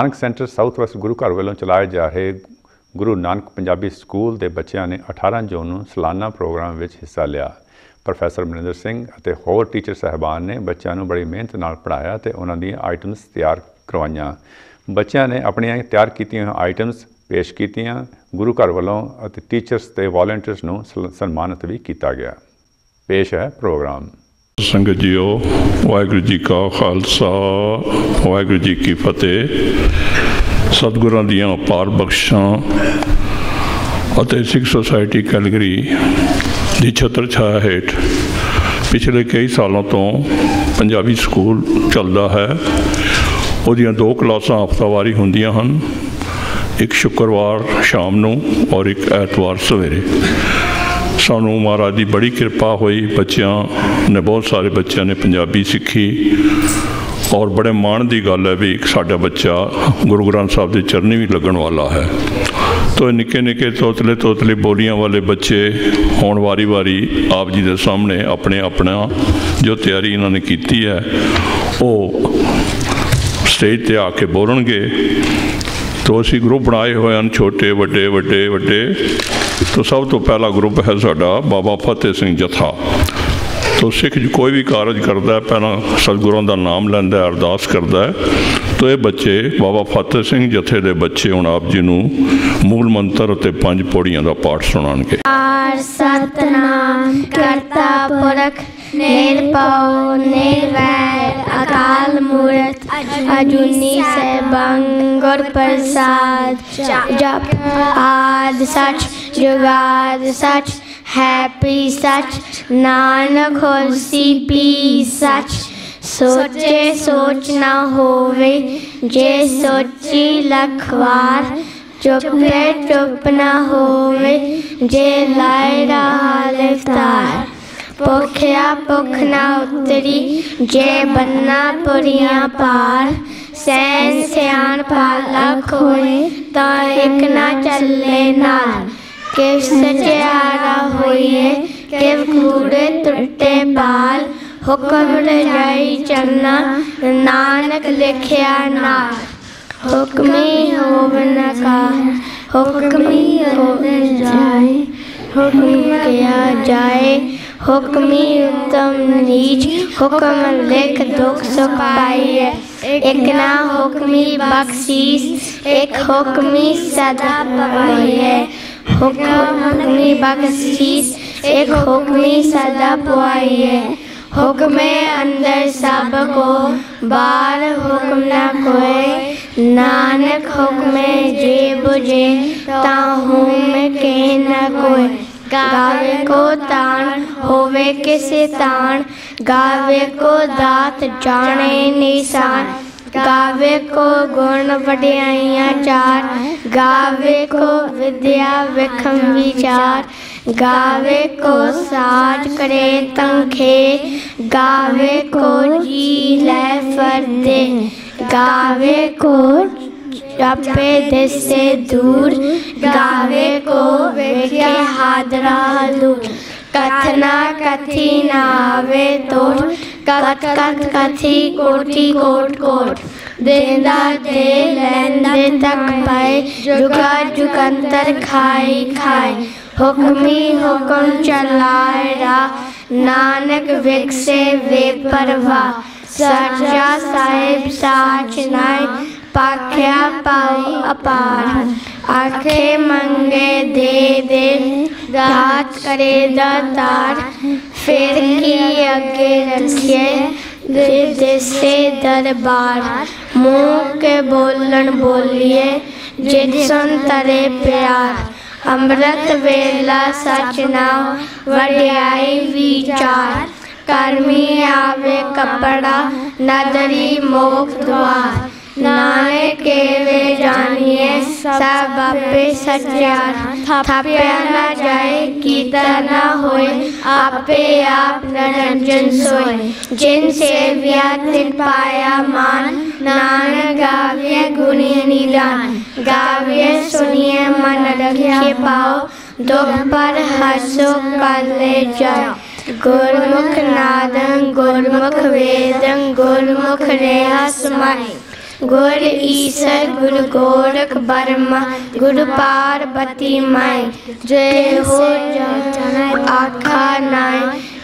Nanak centre south West ਗੁਰੂ ਘਰ ਵੱਲੋਂ ਚਲਾਏ ਜਾ ਰਹੇ ਗੁਰੂ ਨਾਨਕ ਪੰਜਾਬੀ ਸਕੂਲ ਦੇ ਬੱਚਿਆਂ ਨੇ 18 ਜੂਨ ਨੂੰ ਸਾਲਾਨਾ ਪ੍ਰੋਗਰਾਮ ਵਿੱਚ ਹਿੱਸਾ ਲਿਆ। ਪ੍ਰੋਫੈਸਰ ਮਨਿੰਦਰ ਸਿੰਘ ਅਤੇ ਹੋਰ ਟੀਚਰ ਸਹਿਬਾਨ ਨੇ ਬੱਚਿਆਂ ਨੂੰ ਬੜੀ ਮਿਹਨਤ ਨਾਲ ਪੜ੍ਹਾਇਆ ਤੇ ਉਹਨਾਂ ਦੀਆਂ ਆਈਟਮਸ ਤਿਆਰ ਕਰਵਾਈਆਂ। ਬੱਚਿਆਂ ਨੇ ਆਪਣੀਆਂ ਤਿਆਰ ਕੀਤੀਆਂ ਆਈਟਮਸ ਪੇਸ਼ ਕੀਤੀਆਂ। ਗੁਰੂ ਘਰ ਵੱਲੋਂ ਅਤੇ ਟੀਚਰਸ ਤੇ ਵਾਲੰਟੀਅਰਸ ਨੂੰ ਸਲ- ਸਨਮਾਨਿਤ ਵੀ ਕੀਤਾ ਗਿਆ। ਪੇਸ਼ ਹੈ ਪ੍ਰੋਗਰਾਮ। ਸੰਗਤ ਜੀਓ, ਵਾਹਿਗੁਰੂ ਜੀ ਕਾ ਖਾਲਸਾ, ਵਾਹਿਗੁਰੂ ਜੀ ਕੀ ਫਤਿਹ। ਸਤਿਗੁਰਾਂ ਦੀਆਂ ਅਪਾਰ ਬਖਸ਼ਾਂ ਅਤੇ ਸਿੱਖ ਸੁਸਾਇਟੀ ਕੈਲਗਰੀ ਦੀ ਛਤਰ ਛਾਇਆ ਹੇਠ ਪਿਛਲੇ ਕਈ ਸਾਲਾਂ ਤੋਂ ਪੰਜਾਬੀ ਸਕੂਲ ਚੱਲਦਾ ਹੈ। ਉਹਦੀਆਂ ਦੋ ਕਲਾਸਾਂ ਹਫ਼ਤਾਵਾਰੀ ਹੁੰਦੀਆਂ ਹਨ, ਇੱਕ ਸ਼ੁੱਕਰਵਾਰ ਸ਼ਾਮ ਨੂੰ ਔਰ ਇੱਕ ਐਤਵਾਰ ਸਵੇਰੇ। ਸਾਨੂੰ ਮਹਾਰਾਜ ਦੀ ਬੜੀ ਕਿਰਪਾ ਹੋਈ। ਬੱਚਿਆਂ ਨੇ, ਬਹੁਤ ਸਾਰੇ ਬੱਚਿਆਂ ਨੇ ਪੰਜਾਬੀ ਸਿੱਖੀ। ਔਰ ਬੜੇ ਮਾਣ ਦੀ ਗੱਲ ਹੈ ਵੀ ਇੱਕ ਸਾਡਾ ਬੱਚਾ ਗੁਰੂ ਗ੍ਰੰਥ ਸਾਹਿਬ ਦੇ ਚਰਨੀ ਵੀ ਲੱਗਣ ਵਾਲਾ ਹੈ। ਤੋ ਨਿੱਕੇ ਨਿੱਕੇ ਤੋਤਲੇ ਤੋਤਲੇ ਬੋਲੀਆਂ ਵਾਲੇ ਬੱਚੇ ਹੁਣ ਵਾਰੀ-ਵਾਰੀ ਆਪ ਜੀ ਦੇ ਸਾਹਮਣੇ ਆਪਣੇ ਆਪਣਾ ਜੋ ਤਿਆਰੀ ਇਹਨਾਂ ਨੇ ਕੀਤੀ ਹੈ, ਉਹ ਸਟੇਜ ਤੇ ਆ ਕੇ ਬੋਲਣਗੇ। ਤੋ ਅਸੀਂ ਗਰੁੱਪ ਬਣਾਏ ਹੋਏ ਹਨ, ਛੋਟੇ, ਵੱਡੇ ਵੱਡੇ ਵੱਡੇ। ਤੋ ਸਭ ਤੋਂ ਪਹਿਲਾ ਗਰੁੱਪ ਹੈ ਸਾਡਾ ਬਾਬਾ ਫਤਿਹ ਸਿੰਘ ਜਥਾ। ਤੋ ਸਿੱਖ ਜੀ ਕੋਈ ਵੀ ਕਾਰਜ ਕਰਦਾ ਹੈ, ਪਹਿਲਾਂ ਸਤਿਗੁਰਾਂ ਦਾ ਨਾਮ ਲੈਂਦਾ ਹੈ, ਅਰਦਾਸ ਕਰਦਾ ਹੈ। ਤੋ ਇਹ ਬੱਚੇ, ਬਾਬਾ ਫਤਿਹ ਸਿੰਘ ਜਥੇ ਦੇ ਬੱਚੇ ਹੁਣ ਆਪ ਜੀ ਨੂੰ ਮੂਲ ਮੰਤਰ ਅਤੇ ਪੰਜ ਪੌੜੀਆਂ ਦਾ ਪਾਠ ਸੁਣਾਉਣਗੇ। ਆਰ ਸਤਨਾਮ ਕਰਤਾ ਪੁਰਖ ਨਿਰਭਉ ਨਿਰਵੈਰ ਅਕਾਲ ਮੂਰਤ, ਅਜੂਨੀ ਸੈਭੰ, ਗੁਰ ਪ੍ਰਸਾਦ, ਜਪ ਆਦ ਸਚ ਜੁਗਾਦ ਸਚ, ਹੈਪੀ ਸੱਚ, ਨਾਨਕ ਹੋਸੀ ਪੀ ਸਚ। ਸੋਚੇ ਸੋਚ ਨਾ ਹੋਵੇ, ਜੇ ਸੋਚੀ ਲਖਵਾਰ। ਚੁੱਪੇ ਚੁੱਪ ਨਾ ਹੋਵੇ, ਜੇ ਲਾਇ ਰਹਾ ਲਿਫਤਾਰ ਭੁੱਖਿਆ ਭੁੱਖ ਨਾ ਉਤਰੀ, ਜੇ ਬੰਨਾ ਪੁਰੀਆਂ ਪਾਰ। ਸੈਨ ਸਿਆਣ ਪਾਲਕ ਹੋਏ, ਤਾਂ ਇੱਕ ਨਾ ਚੱਲੇ ਨਾਲ। ਕਿ ਸਚਿਆਰਾ ਹੋਈਏ ਕਿ ਕੂੜੇ ਟੁੱਟੇ ਬਾਲ ਹੁਕਮ ਰਜਾਈ ਚੰਨਾ ਨਾਨਕ ਲਿਖਿਆ ਨਾਲ ਹੁਕਮੀ ਹੋਵਨ ਕਾ ਹੁਕਮੀ ਹੋਵਨ ਜਾਏ ਹੁਕਮ ਕਿਆ ਜਾਏ ਹੁਕਮੀ ਉਤਮ ਨੀਚ ਹੁਕਮ ਲਿਖ ਦੁਖ ਸੁਖ ਪਾਈਏ ਇੱਕ ਨਾ ਹੁਕਮੀ ਬਖਸ਼ੀਸ ਇੱਕ ਹੁਕਮੀ ਸਦਾ ਪਾਈਏ ਹੁਕਮ ਹੁਕਮੀ ਬਖਸ਼ੀਸ ਇੱਕ ਹੁਕਮੀ ਸਦਾ ਪਾਈਏ ਹੁਕਮੇ ਅੰਦਰ ਸਭ ਕੋ ਬਾਹਰ ਹੁਕਮ ਨਾ ਕੋਏ ਨਾਨਕ ਹੁਕਮੇ ਜੇ ਬੁਝੇ ਤਾਂ ਹੁਮ ਕੇ ਨਾ ਕੋਏ ਗਾਵੇ ਕੋ ਤਾਣ ਹੋਵੇ ਕਿਸੇ ਤਾਣ ਗਾਵੇ ਕੋ ਦਾਤ ਜਾਣੇ ਨਿਸ਼ਾਨ ਗਾਵੇ ਕੋ ਗੁਣ ਵਡਿਆਈਆਂ ਚਾਰ ਗਾਵੇ ਕੋ ਵਿਦਿਆ ਵਿਖਮ ਵਿਚਾਰ ਗਾਵੇ ਕੋ ਸਾਜ ਕਰੇ ਤੰਖੇ ਗਾਵੇ ਕੋ ਜੀ ਲੈ ਫਰਦੇ ਗਾਵੇ ਕੋ ਜਾਪੇ ਦਿਸੇ ਦੂਰ ਗਾਵੇ ਕੋ ਵੇਖੇ ਹਾਦਰਾ ਦੂਰ ਕਥਨਾ ਕਥੀ ਨਾ ਆਵੇ ਤੋੜ ਕਥ ਕਥ ਕਥੀ ਕੋਟੀ ਕੋਟ ਕੋਟ ਦੇਂਦਾ ਦੇ ਲੈਂਦੇ ਤੱਕ ਪਾਏ ਜੁਗਾ ਜੁਗੰਤਰ ਖਾਈ ਖਾਈ ਹੁਕਮੀ ਹੁਕਮ ਚਲਾਏ ਰਾ ਨਾਨਕ ਵਿਕਸੇ ਵੇ ਪਰਵਾ ਸੱਚਾ ਸਾਹਿਬ ਸਾਚ ਨਾਈ ਪਾਖਿਆ ਪਾਉ ਅਪਾਰ ਆਖੇ ਮੰਗੇ ਦੇ ਦੇ ਦਾਤ ਕਰੇ ਦਾਤਾਰ ਫਿਰ ਕੀ ਅੱਗੇ ਰੱਖੀਏ ਦੇ ਦੇਸੇ ਦਰਬਾਰ ਮੂੰਹ ਕੇ ਬੋਲਣ ਬੋਲੀਏ ਜਿਤ ਸੁਨ ਤਰੇ ਪਿਆਰ ਅੰਮ੍ਰਿਤ ਵੇਲਾ ਸਚ ਨਾਮ ਵਡਿਆਈ ਵਿਚਾਰ ਕਰਮੀ ਆਵੇ ਕਪੜਾ ਨਦਰੀ ਮੋਖ ਦਵਾਰ ਨਾਨਕ ਵੇ ਜਾਣੀਏ ਸਭ ਆਪੇ ਸਚਿਆਰ ਥਾਪਿਆ ਨਾ ਜਾਏ ਕੀਤਾ ਨਾ ਹੋਏ ਆਪੇ ਆਪ ਨਰੰਜਨ ਸੋਏ ਜਿਨ ਸੇਵਿਆ ਤਿਨ ਪਾਇਆ ਮਾਨ ਨਾਨਕ ਗਾਵੇ ਗੁਣੀ ਨਿਦਾਨ ਗਾਵੇ ਸੁਨੀਏ ਮਨ ਰਖਿਏ ਪਾਓ ਦੁਖ ਪਰ ਹਸੋ ਕਾਲੇ ਜਾਓ ਗੁਰਮੁਖ ਨਾਦੰ ਗੁਰਮੁਖ ਵੇਦੰ ਗੁਰਮੁਖ ਰੇਹਾ ਸਮਾਈ ਗੁਰ ਈਸਰ ਗੁਰ ਗੋਰਖ ਬਰਮਾ ਗੁਰ ਪਾਰਬਤੀ ਮਾਈ। ਜੇ ਹੋ ਜਾਣਾ ਆਖਾ ਨਾਏ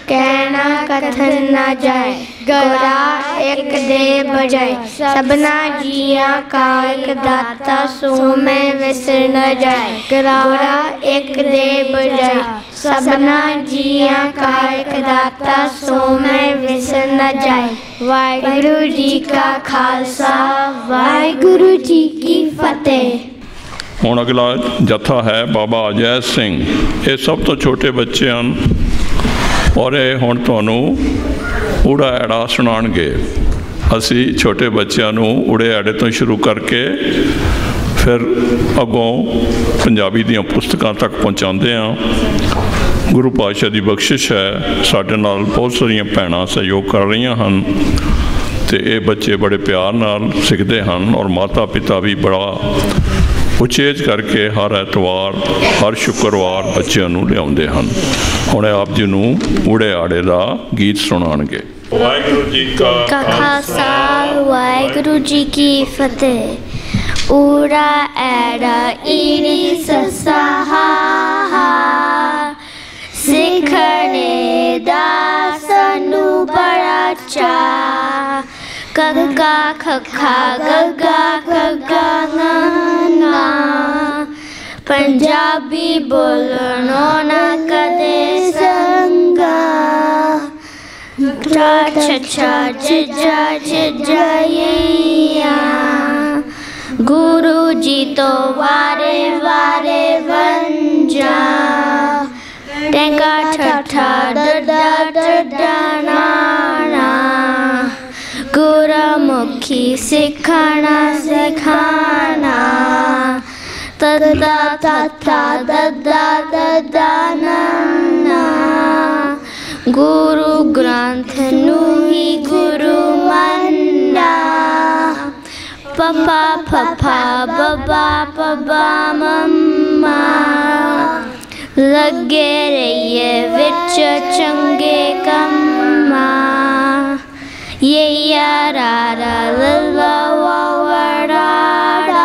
ਕਹਿਣਾ ਕਥਨ ਨਾ ਜਾਏ ਗੋਰਾ ਇੱਕ ਦੇ ਬਜਾਏ। ਸਭਨਾ ਜੀਆਂ ਕਾ ਇੱਕ ਦਾਤਾ, ਸੋ ਮੈਂ ਵਿਸਰ ਨਾ ਜਾਏ। ਗੋਰਾ ਇੱਕ ਦੇ ਬਜਾਏ। ਸਭਨਾ ਜੀਆਂ ਕਾ ਇੱਕ ਦਾਤਾ, ਸੋ ਮੈਂ ਵਿਸਰ ਨਾ ਜਾਏ। ਵਾਹਿਗੁਰੂ ਜੀ ਕਾ ਖਾਲਸਾ, ਵਾਹਿਗੁਰੂ ਜੀ ਕੀ ਫਤਿਹ। ਹੁਣ ਅਗਲਾ ਜਥਾ ਹੈ ਬਾਬਾ ਅਜੈ ਸਿੰਘ। ਇਹ ਸਭ ਤੋਂ ਛੋਟੇ ਬੱਚੇ ਹਨ। ਔਰ ਇਹ ਹੁਣ ਤੁਹਾਨੂੰ ਊੜਾ ਐੜਾ ਸੁਣਾਉਣਗੇ। ਅਸੀਂ ਛੋਟੇ ਬੱਚਿਆਂ ਨੂੰ ਊੜੇ ਐੜੇ ਤੋਂ ਸ਼ੁਰੂ ਕਰਕੇ ਫਿਰ ਅੱਗੋਂ ਪੰਜਾਬੀ ਦੀਆਂ ਪੁਸਤਕਾਂ ਤੱਕ ਪਹੁੰਚਾਉਂਦੇ ਹਾਂ। ਗੁਰੂ ਪਾਤਸ਼ਾਹ ਦੀ ਬਖਸ਼ਿਸ਼ ਹੈ। ਸਾਡੇ ਨਾਲ ਬਹੁਤ ਸਾਰੀਆਂ ਭੈਣਾਂ ਸਹਿਯੋਗ ਕਰ ਰਹੀਆਂ ਹਨ ਤੇ ਇਹ ਬੱਚੇ ਬੜੇ ਪਿਆਰ ਨਾਲ ਸਿੱਖਦੇ ਹਨ ਔਰ ਮਾਤਾ ਪਿਤਾ ਵੀ ਬੜਾ ਉਚੇਜ ਕਰਕੇ ਹਰ ਐਤਵਾਰ ਹਰ ਸ਼ੁੱਕਰਵਾਰ ਬੱਚਿਆਂ ਨੂੰ ਲਿਆਉਂਦੇ ਹਨ। ਹੁਣ ਆਪ ਜੀ ਨੂੰ ਊੜੇ ਆੜੇ ਦਾ ਗੀਤ ਸੁਣਾਉਣਗੇ। ਵਾਹਿਗੁਰੂ ਜੀ ਕਾ ਖਾਲਸਾ ਵਾਹਿਗੁਰੂ ਜੀ ਕੀ ਫਤਿਹ। ਊੜਾ ਐੜਾ ਈਣੀ ਸਸਾ ਸਿੱਖਣੇ ਦਾ ਸਾਨੂੰ ਬੜਾ ਚਾਹ ਚਾ ਕੱਕਾ ਖੱਖਾ ਗੱਗਾ ਗੱਗਾ ਨਾ ਨਾ ਪੰਜਾਬੀ ਬੋਲਣੋ ਨਾ ਕਦੇ ਸੰਗਾ cha cha cha cha cha cha jaya Guru ji ਤੋਂ ਵਾਰੇ ਵਾਰੇ ਵੰਜਾ ਟੈਂਕਾ ਠੱਠਾ ਡੱਡਾ ਡੱਡਾ ਗੁਰਮੁਖੀ ਸਿੱਖਣਾ, ਸਿਖਾਣਾ। ਤਦਾ ਤਤਾ, ਦਦਾ ਦਦਾ, ਨਾਨਾ। ਗੁਰੂ ਗ੍ਰੰਥ ਨੂੰ ਹੀ ਗੁਰੂ ਮੰਨਾ ਪਪਾ ਫਫਾ, ਬਬਾ ਪਬਾ ਮੰਮਾ। ਲੱਗੇ ਰਹੀਏ ਵਿੱਚ ਚੰਗੇ ਕੰਮਾਂ। ਯੇ ਯਾਰਾ ਰਾ ਲੱਲਾ ਵੜਾੜਾ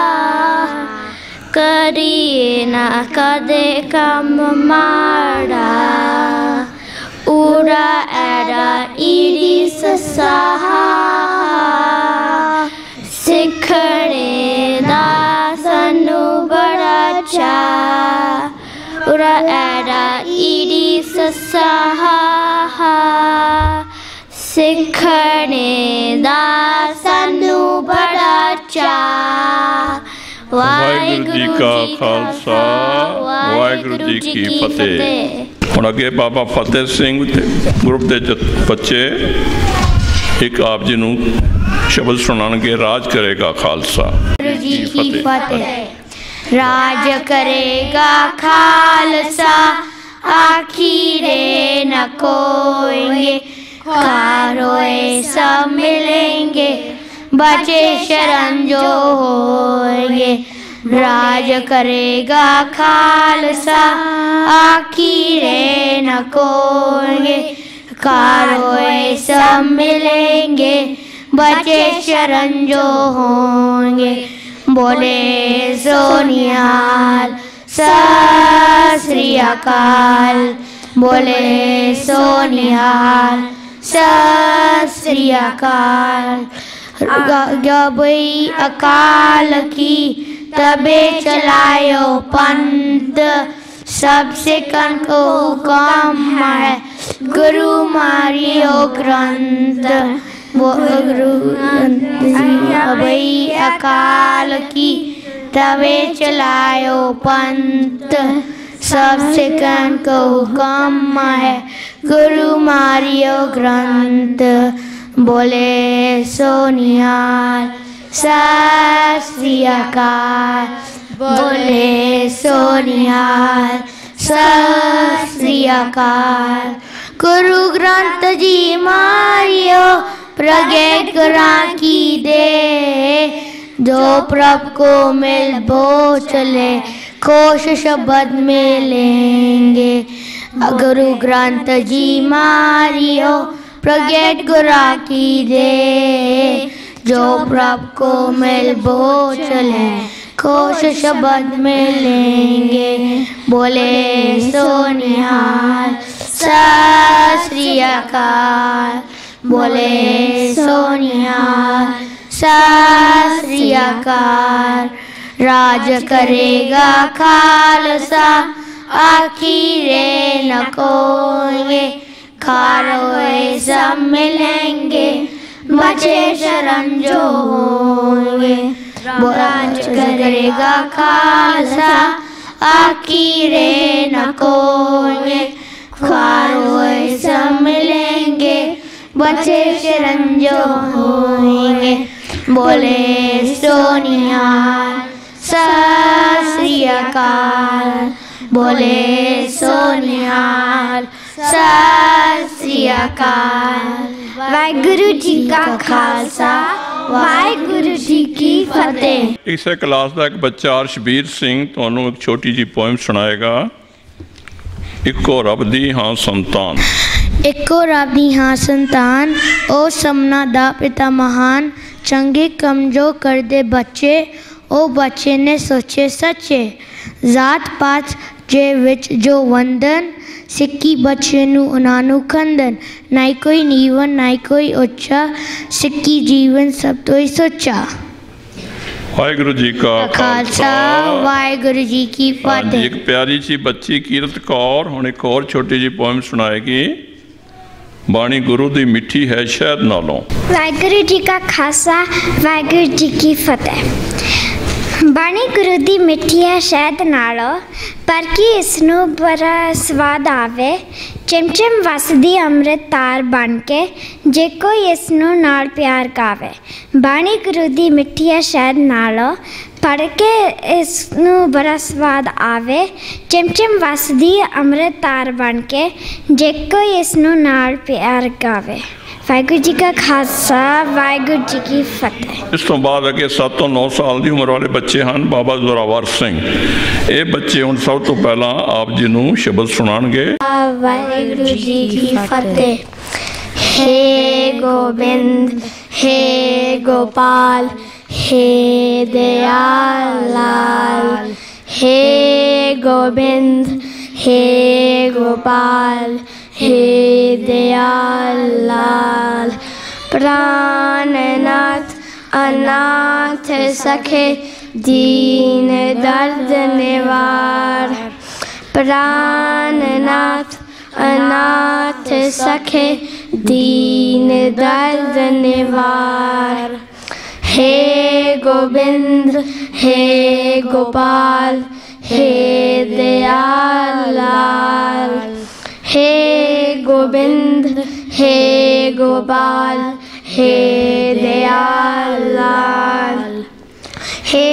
ਕਰੀਏ ਨਾ ਕਦੇ ਕੰਮ ਮਾੜਾ ਉਰਾ ਐੜਾ ਈੜੀ ਸੱਸਾ ਸਿੱਖਣੇ ਦਾ ਸਾਨੂੰ ਬੜਾ ਚਾ ਊੜਾ ਐੜਾ ਈੜੀ ਸੱਸਾ ਸਿੱਖਣੇ ਦਾ ਸਾਨੂੰ ਬੜਾ ਚਾ ਵਾਹਿਗੁਰੂ ਜੀ ਕਾ ਖਾਲਸਾ ਵਾਹਿਗੁਰੂ ਜੀ ਕੀ ਫਤਿਹ। ਹੁਣ ਅੱਗੇ ਬਾਬਾ ਫਤਿਹ ਸਿੰਘ ਤੇ ਗਰੁੱਪ ਦੇ ਬੱਚੇ ਇੱਕ ਆਪ ਜੀ ਨੂੰ ਸ਼ਬਦ ਸੁਣਾਉਣਗੇ ਰਾਜ ਕਰੇਗਾ ਖਾਲਸਾ। ਵਾਹਿਗੁਰੂ ਜੀ ਕੀ ਫਤਿਹ। ਰਾਜ ਕਰੇਗਾ ਖਾਲਸਾ ਆਖੀਰੇ ਨ روئے سب ملیں گے بچے شرم جو ہوئے راج کرے گا خالصہ آخرے نہ کوئے کاروئے سب ملیں گے بچے شرم جو ہوں گے بولے سونیال سسری اکال بولے سونیال سریعکال ਸ੍ਰੀ اکال کی ਅਕਾਲ تبے چلائیو پند۔ سب سے کن کو حکم ہے گرو ماریو گرند۔ وہ گرو ابئی اکال کی تبے چلائیو پند۔ سب سکن کو حکم ہے۔ گرو ماریو گرنتھ بولے سونیال سری اکال بولے سونیال سری اکال گرو گرنتھ جی ماریو پرگٹ گران کی دے۔ جو پرب کو مل بو چلے۔ کوشش بد میں لیں گے۔ گرو گرانت جی ماریو پرگیٹ گرا کی دے۔ جو پراب کو مل بو چلے، کوشش بد میں لیں گے۔ بولے سونیال سسری اکار بولے سونیال سسری اکال۔ راج کرے گا خالصہ آخرے نہ کوئے کھاروئے سب ملیں گے بچے شرم جو ہوئے راج کرے گا خالصہ آخرے نہ کوئے کھاروئے سب ملیں گے بچے شرم جو ہوئے گے بولے سونیاں ਸਤਿ ਬੋਲੇ ਸੋਨਿਹਾਲ। ਸਤਿ ਸ੍ਰੀ ਅਕਾਲ। ਜੀ ਕਾ ਖਾਲਸਾ ਵਾਹਿਗੁਰੂ ਜੀ ਕੀ ਫਤਿਹ। ਇਸੇ ਕਲਾਸ ਦਾ ਇੱਕ ਬੱਚਾ ਅਰਸ਼ਬੀਰ ਸਿੰਘ ਤੁਹਾਨੂੰ ਇੱਕ ਛੋਟੀ ਜੀ ਪੋਇਮ ਸੁਣਾਏਗਾ। ਇੱਕੋ ਰੱਬ ਦੀ ਹਾਂ ਸੰਤਾਨ। ਇੱਕੋ ਰੱਬ ਦੀ ਹਾਂ ਸੰਤਾਨ ਉਹ ਸਮਨਾ ਦਾ ਪਿਤਾ ਮਹਾਨ ਚੰਗੇ ਕਮਜ਼ੋਰ ਕਰਦੇ ਬੱਚੇ ਉਹ ਬੱਚੇ ਨੇ ਸੋਚੇ ਸੱਚੇ। ਜ਼ਾਤ ਪਾਤ ਜੇ ਵਿੱਚ ਜੋ ਵੰਦਨ ਸਿੱਕੀ ਬੱਚੇ ਨੂੰ ਉਹਨਾਂ ਨੂੰ ਖੰਦਨ ਨਾ ਹੀ ਕੋਈ ਨੀਵਨ ਨਾ ਹੀ ਕੋਈ ਉੱਚਾ ਸਿੱਕੀ ਜੀਵਨ ਸਭ ਤੋਂ ਹੀ ਸੋਚਾ। ਵਾਹਿਗੁਰੂ ਜੀ ਕਾ ਖਾਲਸਾ ਵਾਹਿਗੁਰੂ ਜੀ ਕੀ ਫਤਿਹ। ਇੱਕ ਪਿਆਰੀ ਜੀ ਬੱਚੀ ਕੀਰਤ ਕੌਰ ਹੁਣ ਇੱਕ ਹੋਰ ਛੋਟੀ ਜੀ ਪੋਇਮ ਸੁਣਾਏਗੀ। ਬਾਣੀ ਗੁਰੂ ਦੀ ਮਿੱਠੀ ਹੈ ਸ਼ਹਿਦ ਨਾਲੋਂ। ਵਾਹਿਗੁਰੂ ਜੀ ਕਾ ਖਾਲਸਾ ਵਾਹਿਗੁਰੂ ਜੀ ਕੀ ਫਤਿਹ। ਬਾਣੀ ਗੁਰੂ ਦੀ ਮਿੱਠੀ ਹੈ ਸ਼ਹਿਦ ਨਾਲੋਂ, ਪਰ ਕੀ ਇਸ ਨੂੰ ਬੜਾ ਸਵਾਦ ਆਵੇ? ਚਮਚਮ ਵਸਦੀ ਅੰਮ੍ਰਿਤ ਤਾਰ ਬਣ ਕੇ, ਜੇ ਕੋਈ ਇਸ ਨੂੰ ਨਾਲ ਪਿਆਰ ਕਾਵੇ ਬਾਣੀ ਗੁਰੂ ਦੀ ਮਿੱਠੀ ਹੈ ਸ਼ਹਿਦ ਨਾਲੋਂ ਪੜ ਕੇ ਇਸ ਨੂੰ ਬੜਾ ਸਵਾਦ ਆਵੇ? ਚਮਚਮ ਵਸਦੀ ਅੰਮ੍ਰਿਤ ਤਾਰ ਬਣ ਕੇ, ਜੇ ਕੋਈ ਇਸ ਨੂੰ ਨਾਲ ਪਿਆਰ ਕਾਵੇ ਵਾਹਿਗੁਰੂ ਜੀ ਕਾ ਖਾਲਸਾ ਵਾਹਿਗੁਰੂ ਜੀ ਕੀ ਫਤਿਹ। ਇਸ ਤੋਂ ਬਾਅਦ ਅਗੇ 7 ਤੋਂ 9 ਸਾਲ ਦੀ ਉਮਰ ਵਾਲੇ ਬੱਚੇ ਹਨ ਬਾਬਾ ਜ਼ੋਰਾਵਰ ਸਿੰਘ। ਇਹ ਬੱਚੇ ਹੁਣ ਸਭ ਤੋਂ ਪਹਿਲਾਂ ਆਪ ਜੀ ਨੂੰ ਸ਼ਬਦ ਸੁਣਾਣਗੇ ਵਾਹਿਗੁਰੂ ਜੀ ਕੀ ਫਤਿਹ। ਹੇ ਗੋਬਿੰਦ ਹੇ ਗੋਪਾਲ ਹੇ ਦਿਆਲ ਲਾਲ ਹੇ ਗੋਬਿੰਦ ਹੇ ਗੋਪਾਲ ہدیال پران نات اناتھ سکھے دین درد نوار پران نات اناتھ سکھے دین درد نوار ہے گوبند ہے گوپال ہے دیال لال गोविंद हे गोपाल हे दयालाल हे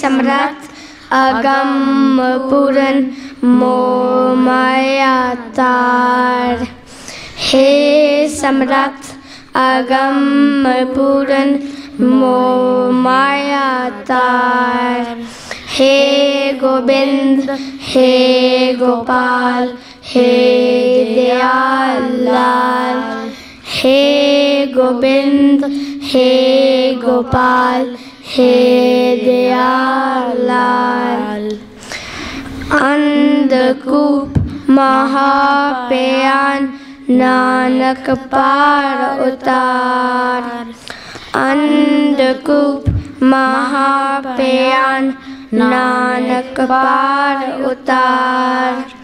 सम्राट अगम पूरन मोमाया तार हे सम्राट अगम पूरन मोमाया तार हे गोविंद हे गोपाल ہے لال ہے گوبند ہے گوپال ہے دیا اند کوپ مہا پیان نانک پار اتار اند کوپ مہا پیان نانک پار اتار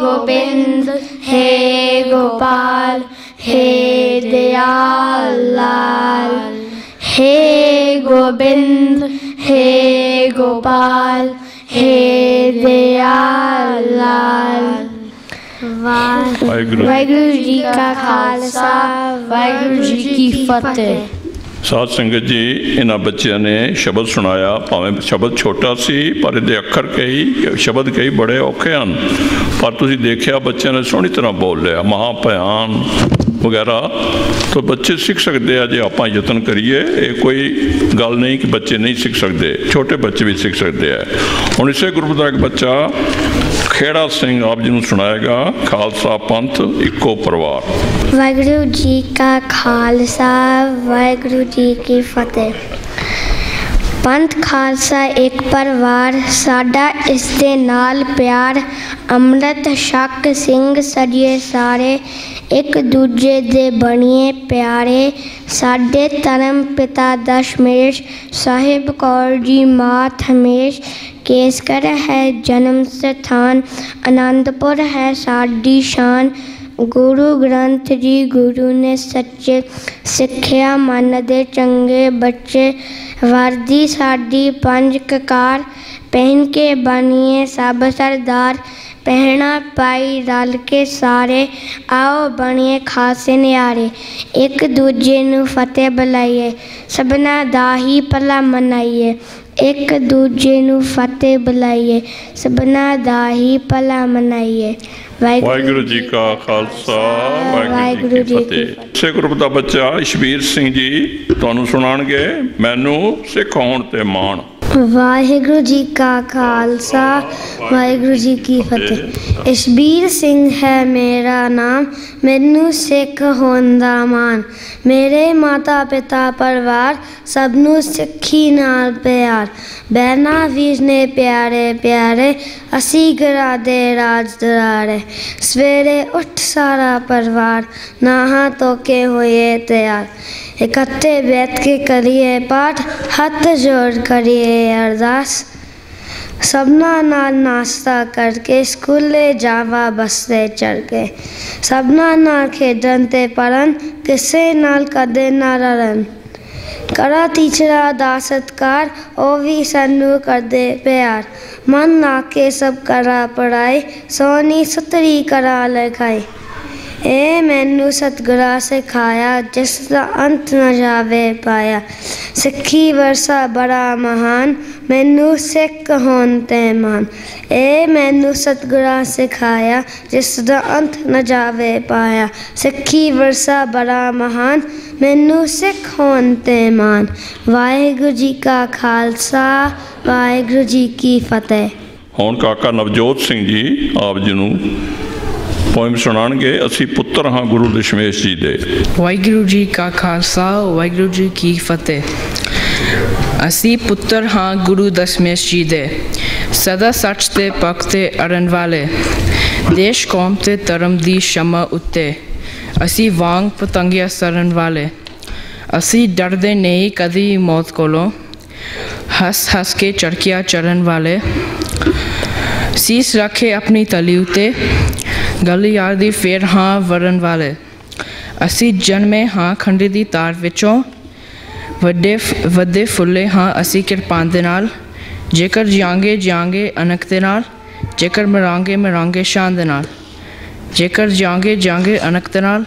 گوبند ہے گوپال ہے دیا لال گوبند ہے گوپال ہے دیا لال وا واگر جی کا خالصہ واغ جی کی فتح ਸਾਧ ਸੰਗਤ ਜੀ, ਇਹਨਾਂ ਬੱਚਿਆਂ ਨੇ ਸ਼ਬਦ ਸੁਣਾਇਆ, ਭਾਵੇਂ ਸ਼ਬਦ ਛੋਟਾ ਸੀ, ਪਰ ਇਹਦੇ ਅੱਖਰ ਕਈ, ਸ਼ਬਦ ਕਈ ਬੜੇ ਔਖੇ ਹਨ। ਪਰ ਤੁਸੀਂ ਦੇਖਿਆ, ਬੱਚਿਆਂ ਨੇ ਸੋਹਣੀ ਤਰ੍ਹਾਂ ਬੋਲ ਲਿਆ, ਮਹਾਭਿਆਨ ਵਗੈਰਾ। ਤਾਂ ਬੱਚੇ ਸਿੱਖ ਸਕਦੇ ਆ, ਜੇ ਆਪਾਂ ਯਤਨ ਕਰੀਏ, ਇਹ ਕੋਈ ਗੱਲ ਨਹੀਂ ਕਿ ਬੱਚੇ ਨਹੀਂ ਸਿੱਖ ਸਕਦੇ, ਛੋਟੇ ਬੱਚੇ ਵੀ ਸਿੱਖ ਸਕਦੇ ਆ। ਹੁਣ ਇਸੇ ਗਰੁੱਪ ਦਾ ਇੱਕ ਬੱਚਾ ਖੇੜਾ ਸਿੰਘ ਆਪ ਜੀ ਨੂੰ ਸੁਣਾਏਗਾ, ਖਾਲਸਾ ਪੰਥ ਇੱਕੋ ਪਰਿਵਾਰ। ਵਾਹਿਗੁਰੂ ਜੀ ਕਾ ਖਾਲਸਾ, ਵਾਹਿਗੁਰੂ ਜੀ ਕੀ ਫਤਿਹ। ਪੰਥ, ਖਾਲਸਾ ਇੱਕ ਪਰਿਵਾਰ, ਸਾਡਾ ਇਸ ਦੇ ਨਾਲ ਪਿਆਰ, ਅੰਮ੍ਰਿਤ ਸ਼ੱਕ ਸਿੰਘ ਸਜੀਏ ਸਾਰੇ, ਇੱਕ ਦੂਜੇ ਦੇ ਬਣੀਏ ਪਿਆਰੇ, ਸਾਡੇ ਧਰਮ ਪਿਤਾ ਦਸ਼ਮੇਸ਼, ਸਾਹਿਬ ਕੌਰ ਜੀ ਮਾਤ ਹਮੇਸ਼ ਕੇਸਕਰ ਹੈ ਜਨਮ ਸਥਾਨ ਆਨੰਦਪੁਰ ਹੈ ਸਾਡੀ ਸ਼ਾਨ ਗੁਰੂ ਗ੍ਰੰਥ ਜੀ ਗੁਰੂ ਨੇ ਸੱਚੇ ਸਿੱਖਿਆ ਮਨ ਦੇ ਚੰਗੇ ਬੱਚੇ ਵਰਦੀ ਸਾਡੀ ਪੰਜ ਕਕਾਰ ਪਹਿਨ ਕੇ ਬਣੀਏ ਸਭ ਸਰਦਾਰ ਪਹਿਣਾ ਪਾਈ ਰਲ ਕੇ ਸਾਰੇ ਆਓ ਬਣੀਏ ਖਾਸੇ ਨਿਆਰੇ ਇੱਕ ਦੂਜੇ ਨੂੰ ਫਤਿਹ ਬੁਲਾਈਏ ਸਭਨਾ ਦਾ ਹੀ ਭਲਾ ਮਨਾਈਏ ਇੱਕ ਦੂਜੇ ਨੂੰ ਫਤਿਹ ਬੁਲਾਈਏ ਸਭਨਾ ਦਾ ਹੀ ਭਲਾ ਮਨਾਈਏ। ਵਾਹਿਗੁਰੂ ਜੀ ਕਾ ਖਾਲਸਾ ਵਾਹਿਗੁਰੂ ਜੀ ਕੀ ਫਤਿਹ। ਸੇ ਗਰੁੱਪ ਦਾ ਬੱਚਾ ਇਸ਼ਵੀਰ ਸਿੰਘ ਜੀ ਤੁਹਾਨੂੰ ਸੁਣਾਣਗੇ ਮੈਨੂੰ ਸਿੱਖ ਹੋਣ ਤੇ ਮਾਣ। ਵਾਹਿਗੁਰੂ ਜੀ ਕਾ ਖਾਲਸਾ, ਵਾਹਿਗੁਰੂ ਜੀ ਕੀ ਫਤਿਹ। ਇਸ਼ਬੀਰ ਸਿੰਘ ਹੈ ਮੇਰਾ ਨਾਮ, ਮੈਨੂੰ ਸਿੱਖ ਹੋਣ ਦਾ ਮਾਣ। ਮੇਰੇ ਮਾਤਾ ਪਿਤਾ ਪਰਿਵਾਰ ਸਭ ਨੂੰ ਸਿੱਖੀ ਨਾਲ ਪਿਆਰ। ਬਹਿਨਾ ਵੀਰ ਨੇ ਪਿਆਰੇ ਪਿਆਰੇ, ਅਸੀਂ ਘਰਾਂ ਦੇ ਰਾਜ ਦਰਾਰੇ। ਸਵੇਰੇ ਉੱਠ ਸਾਰਾ ਪਰਿਵਾਰ, ਨਹਾ ਧੋ ਕੇ ਹੋਏ ਤਿਆਰ। ਇਕੱਠੇ ਬੈਠ ਕੇ ਕਰੀਏ ਪਾਠ ਹੱਥ ਜੋੜ ਕਰੀਏ ਅਰਦਾਸ ਸਭਨਾ ਨਾਲ ਨਾਸ਼ਤਾ ਕਰਕੇ ਸਕੂਲੇ ਜਾਵਾ ਬੱਸੇ ਚੜ ਕੇ ਸਭਨਾ ਨਾਲ ਖੇਡਣ ਤੇ ਪੜਨ ਕਿਸੇ ਨਾਲ ਕਦੇ ਨਾ ਰਲਣ ਕਰਾ ਟੀਚਰਾਂ ਦਾ ਸਤਕਾਰ ਉਹ ਵੀ ਸਾਨੂੰ ਕਰਦੇ ਪਿਆਰ ਮਨ ਲਾ ਕੇ ਸਭ ਕਰਾ ਪੜਾਈ ਸੋਨੀ ਸਤਰੀ ਕਰਾ ਲਿਖਾਈ ਇਹ ਮੈਨੂੰ ਸਤਿਗੁਰਾਂ ਸਿਖਾਇਆ, ਜਿਸ ਦਾ ਅੰਤ ਨਾ ਜਾਵੇ ਪਾਇਆ। ਸਿੱਖੀ ਵਰਸਾ ਬੜਾ ਮਹਾਨ, ਮੈਨੂੰ ਸਿੱਖ ਹੋਣ ਤੇ ਮਾਨ ਇਹ ਮੈਨੂੰ ਸਤਿਗੁਰਾਂ ਸਿਖਾਇਆ, ਜਿਸ ਦਾ ਅੰਤ ਨਾ ਜਾਵੇ ਪਾਇਆ। ਸਿੱਖੀ ਵਰਸਾ ਬੜਾ ਮਹਾਨ, ਮੈਨੂੰ ਸਿੱਖ ਹੋਣ ਤੇ ਮਾਨ ਵਾਹਿਗੁਰੂ ਜੀ ਕਾ ਖਾਲਸਾ, ਵਾਹਿਗੁਰੂ ਜੀ ਕੀ ਫਤਿਹ। ਹੁਣ ਕਾਕਾ ਨਵਜੋਤ ਸਿੰਘ ਜੀ, ਆਪ ਜੀ ਨੂੰ ਪੋਇਮ ਸੁਣਾਣਗੇ ਅਸੀਂ ਪੁੱਤਰ ਹਾਂ ਗੁਰੂ ਦਸ਼ਮੇਸ਼ ਜੀ ਦੇ। ਵਾਹਿਗੁਰੂ ਜੀ ਕਾ ਖਾਲਸਾ, ਵਾਹਿਗੁਰੂ ਜੀ ਕੀ ਫਤਿਹ। ਅਸੀਂ ਪੁੱਤਰ ਹਾਂ ਗੁਰੂ ਦਸ਼ਮੇਸ਼ ਜੀ ਦੇ, ਸਦਾ ਸੱਚ ਤੇ ਪੱਕ ਤੇ ਅੜਨ ਵਾਲੇ। ਦੇਸ਼, ਕੌਮ ਤੇ ਧਰਮ ਦੀ ਸ਼ਮਾ ਉੱਤੇ ਅਸੀਂ ਵਾਂਗ ਪਤੰਗਿਆ ਸਰਨ ਵਾਲੇ। ਅਸੀਂ ਡਰਦੇ ਨਹੀਂ ਕਦੀ ਮੌਤ ਕੋਲੋਂ, ਹੱਸ ਹੱਸ ਕੇ ਚੜਕਿਆ ਚੜਨ ਵਾਲੇ। ਸੀਸ ਰੱਖੇ ਆਪਣੀ ਤਲੀ ਉਤੇ ਗੱਲ ਯਾਰ ਦੀ ਫੇਰ ਹਾਂ ਵਰਨ ਵਾਲੇ। ਅਸੀਂ ਜਨਮੇ ਹਾਂ ਖੰਡੇ ਦੀ ਤਾਰ ਵਿੱਚੋਂ। ਵੱਡੇ ਵੱਡੇ ਫੁੱਲੇ ਹਾਂ ਅਸੀਂ ਕਿਰਪਾਨ ਦੇ ਨਾਲ। ਜੇਕਰ ਜਿਆਂਗੇ ਜਿਆਂਗੇ ਅਨਕ ਦੇ ਨਾਲ ਜੇਕਰ ਮਰਾਂਗੇ ਮਰਾਂਗੇ ਸ਼ਾਨ ਦੇ ਨਾਲ। ਜੇਕਰ ਜਿਆਂਗੇ ਜਿਆਂਗੇ ਅਨਕ ਦੇ ਨਾਲ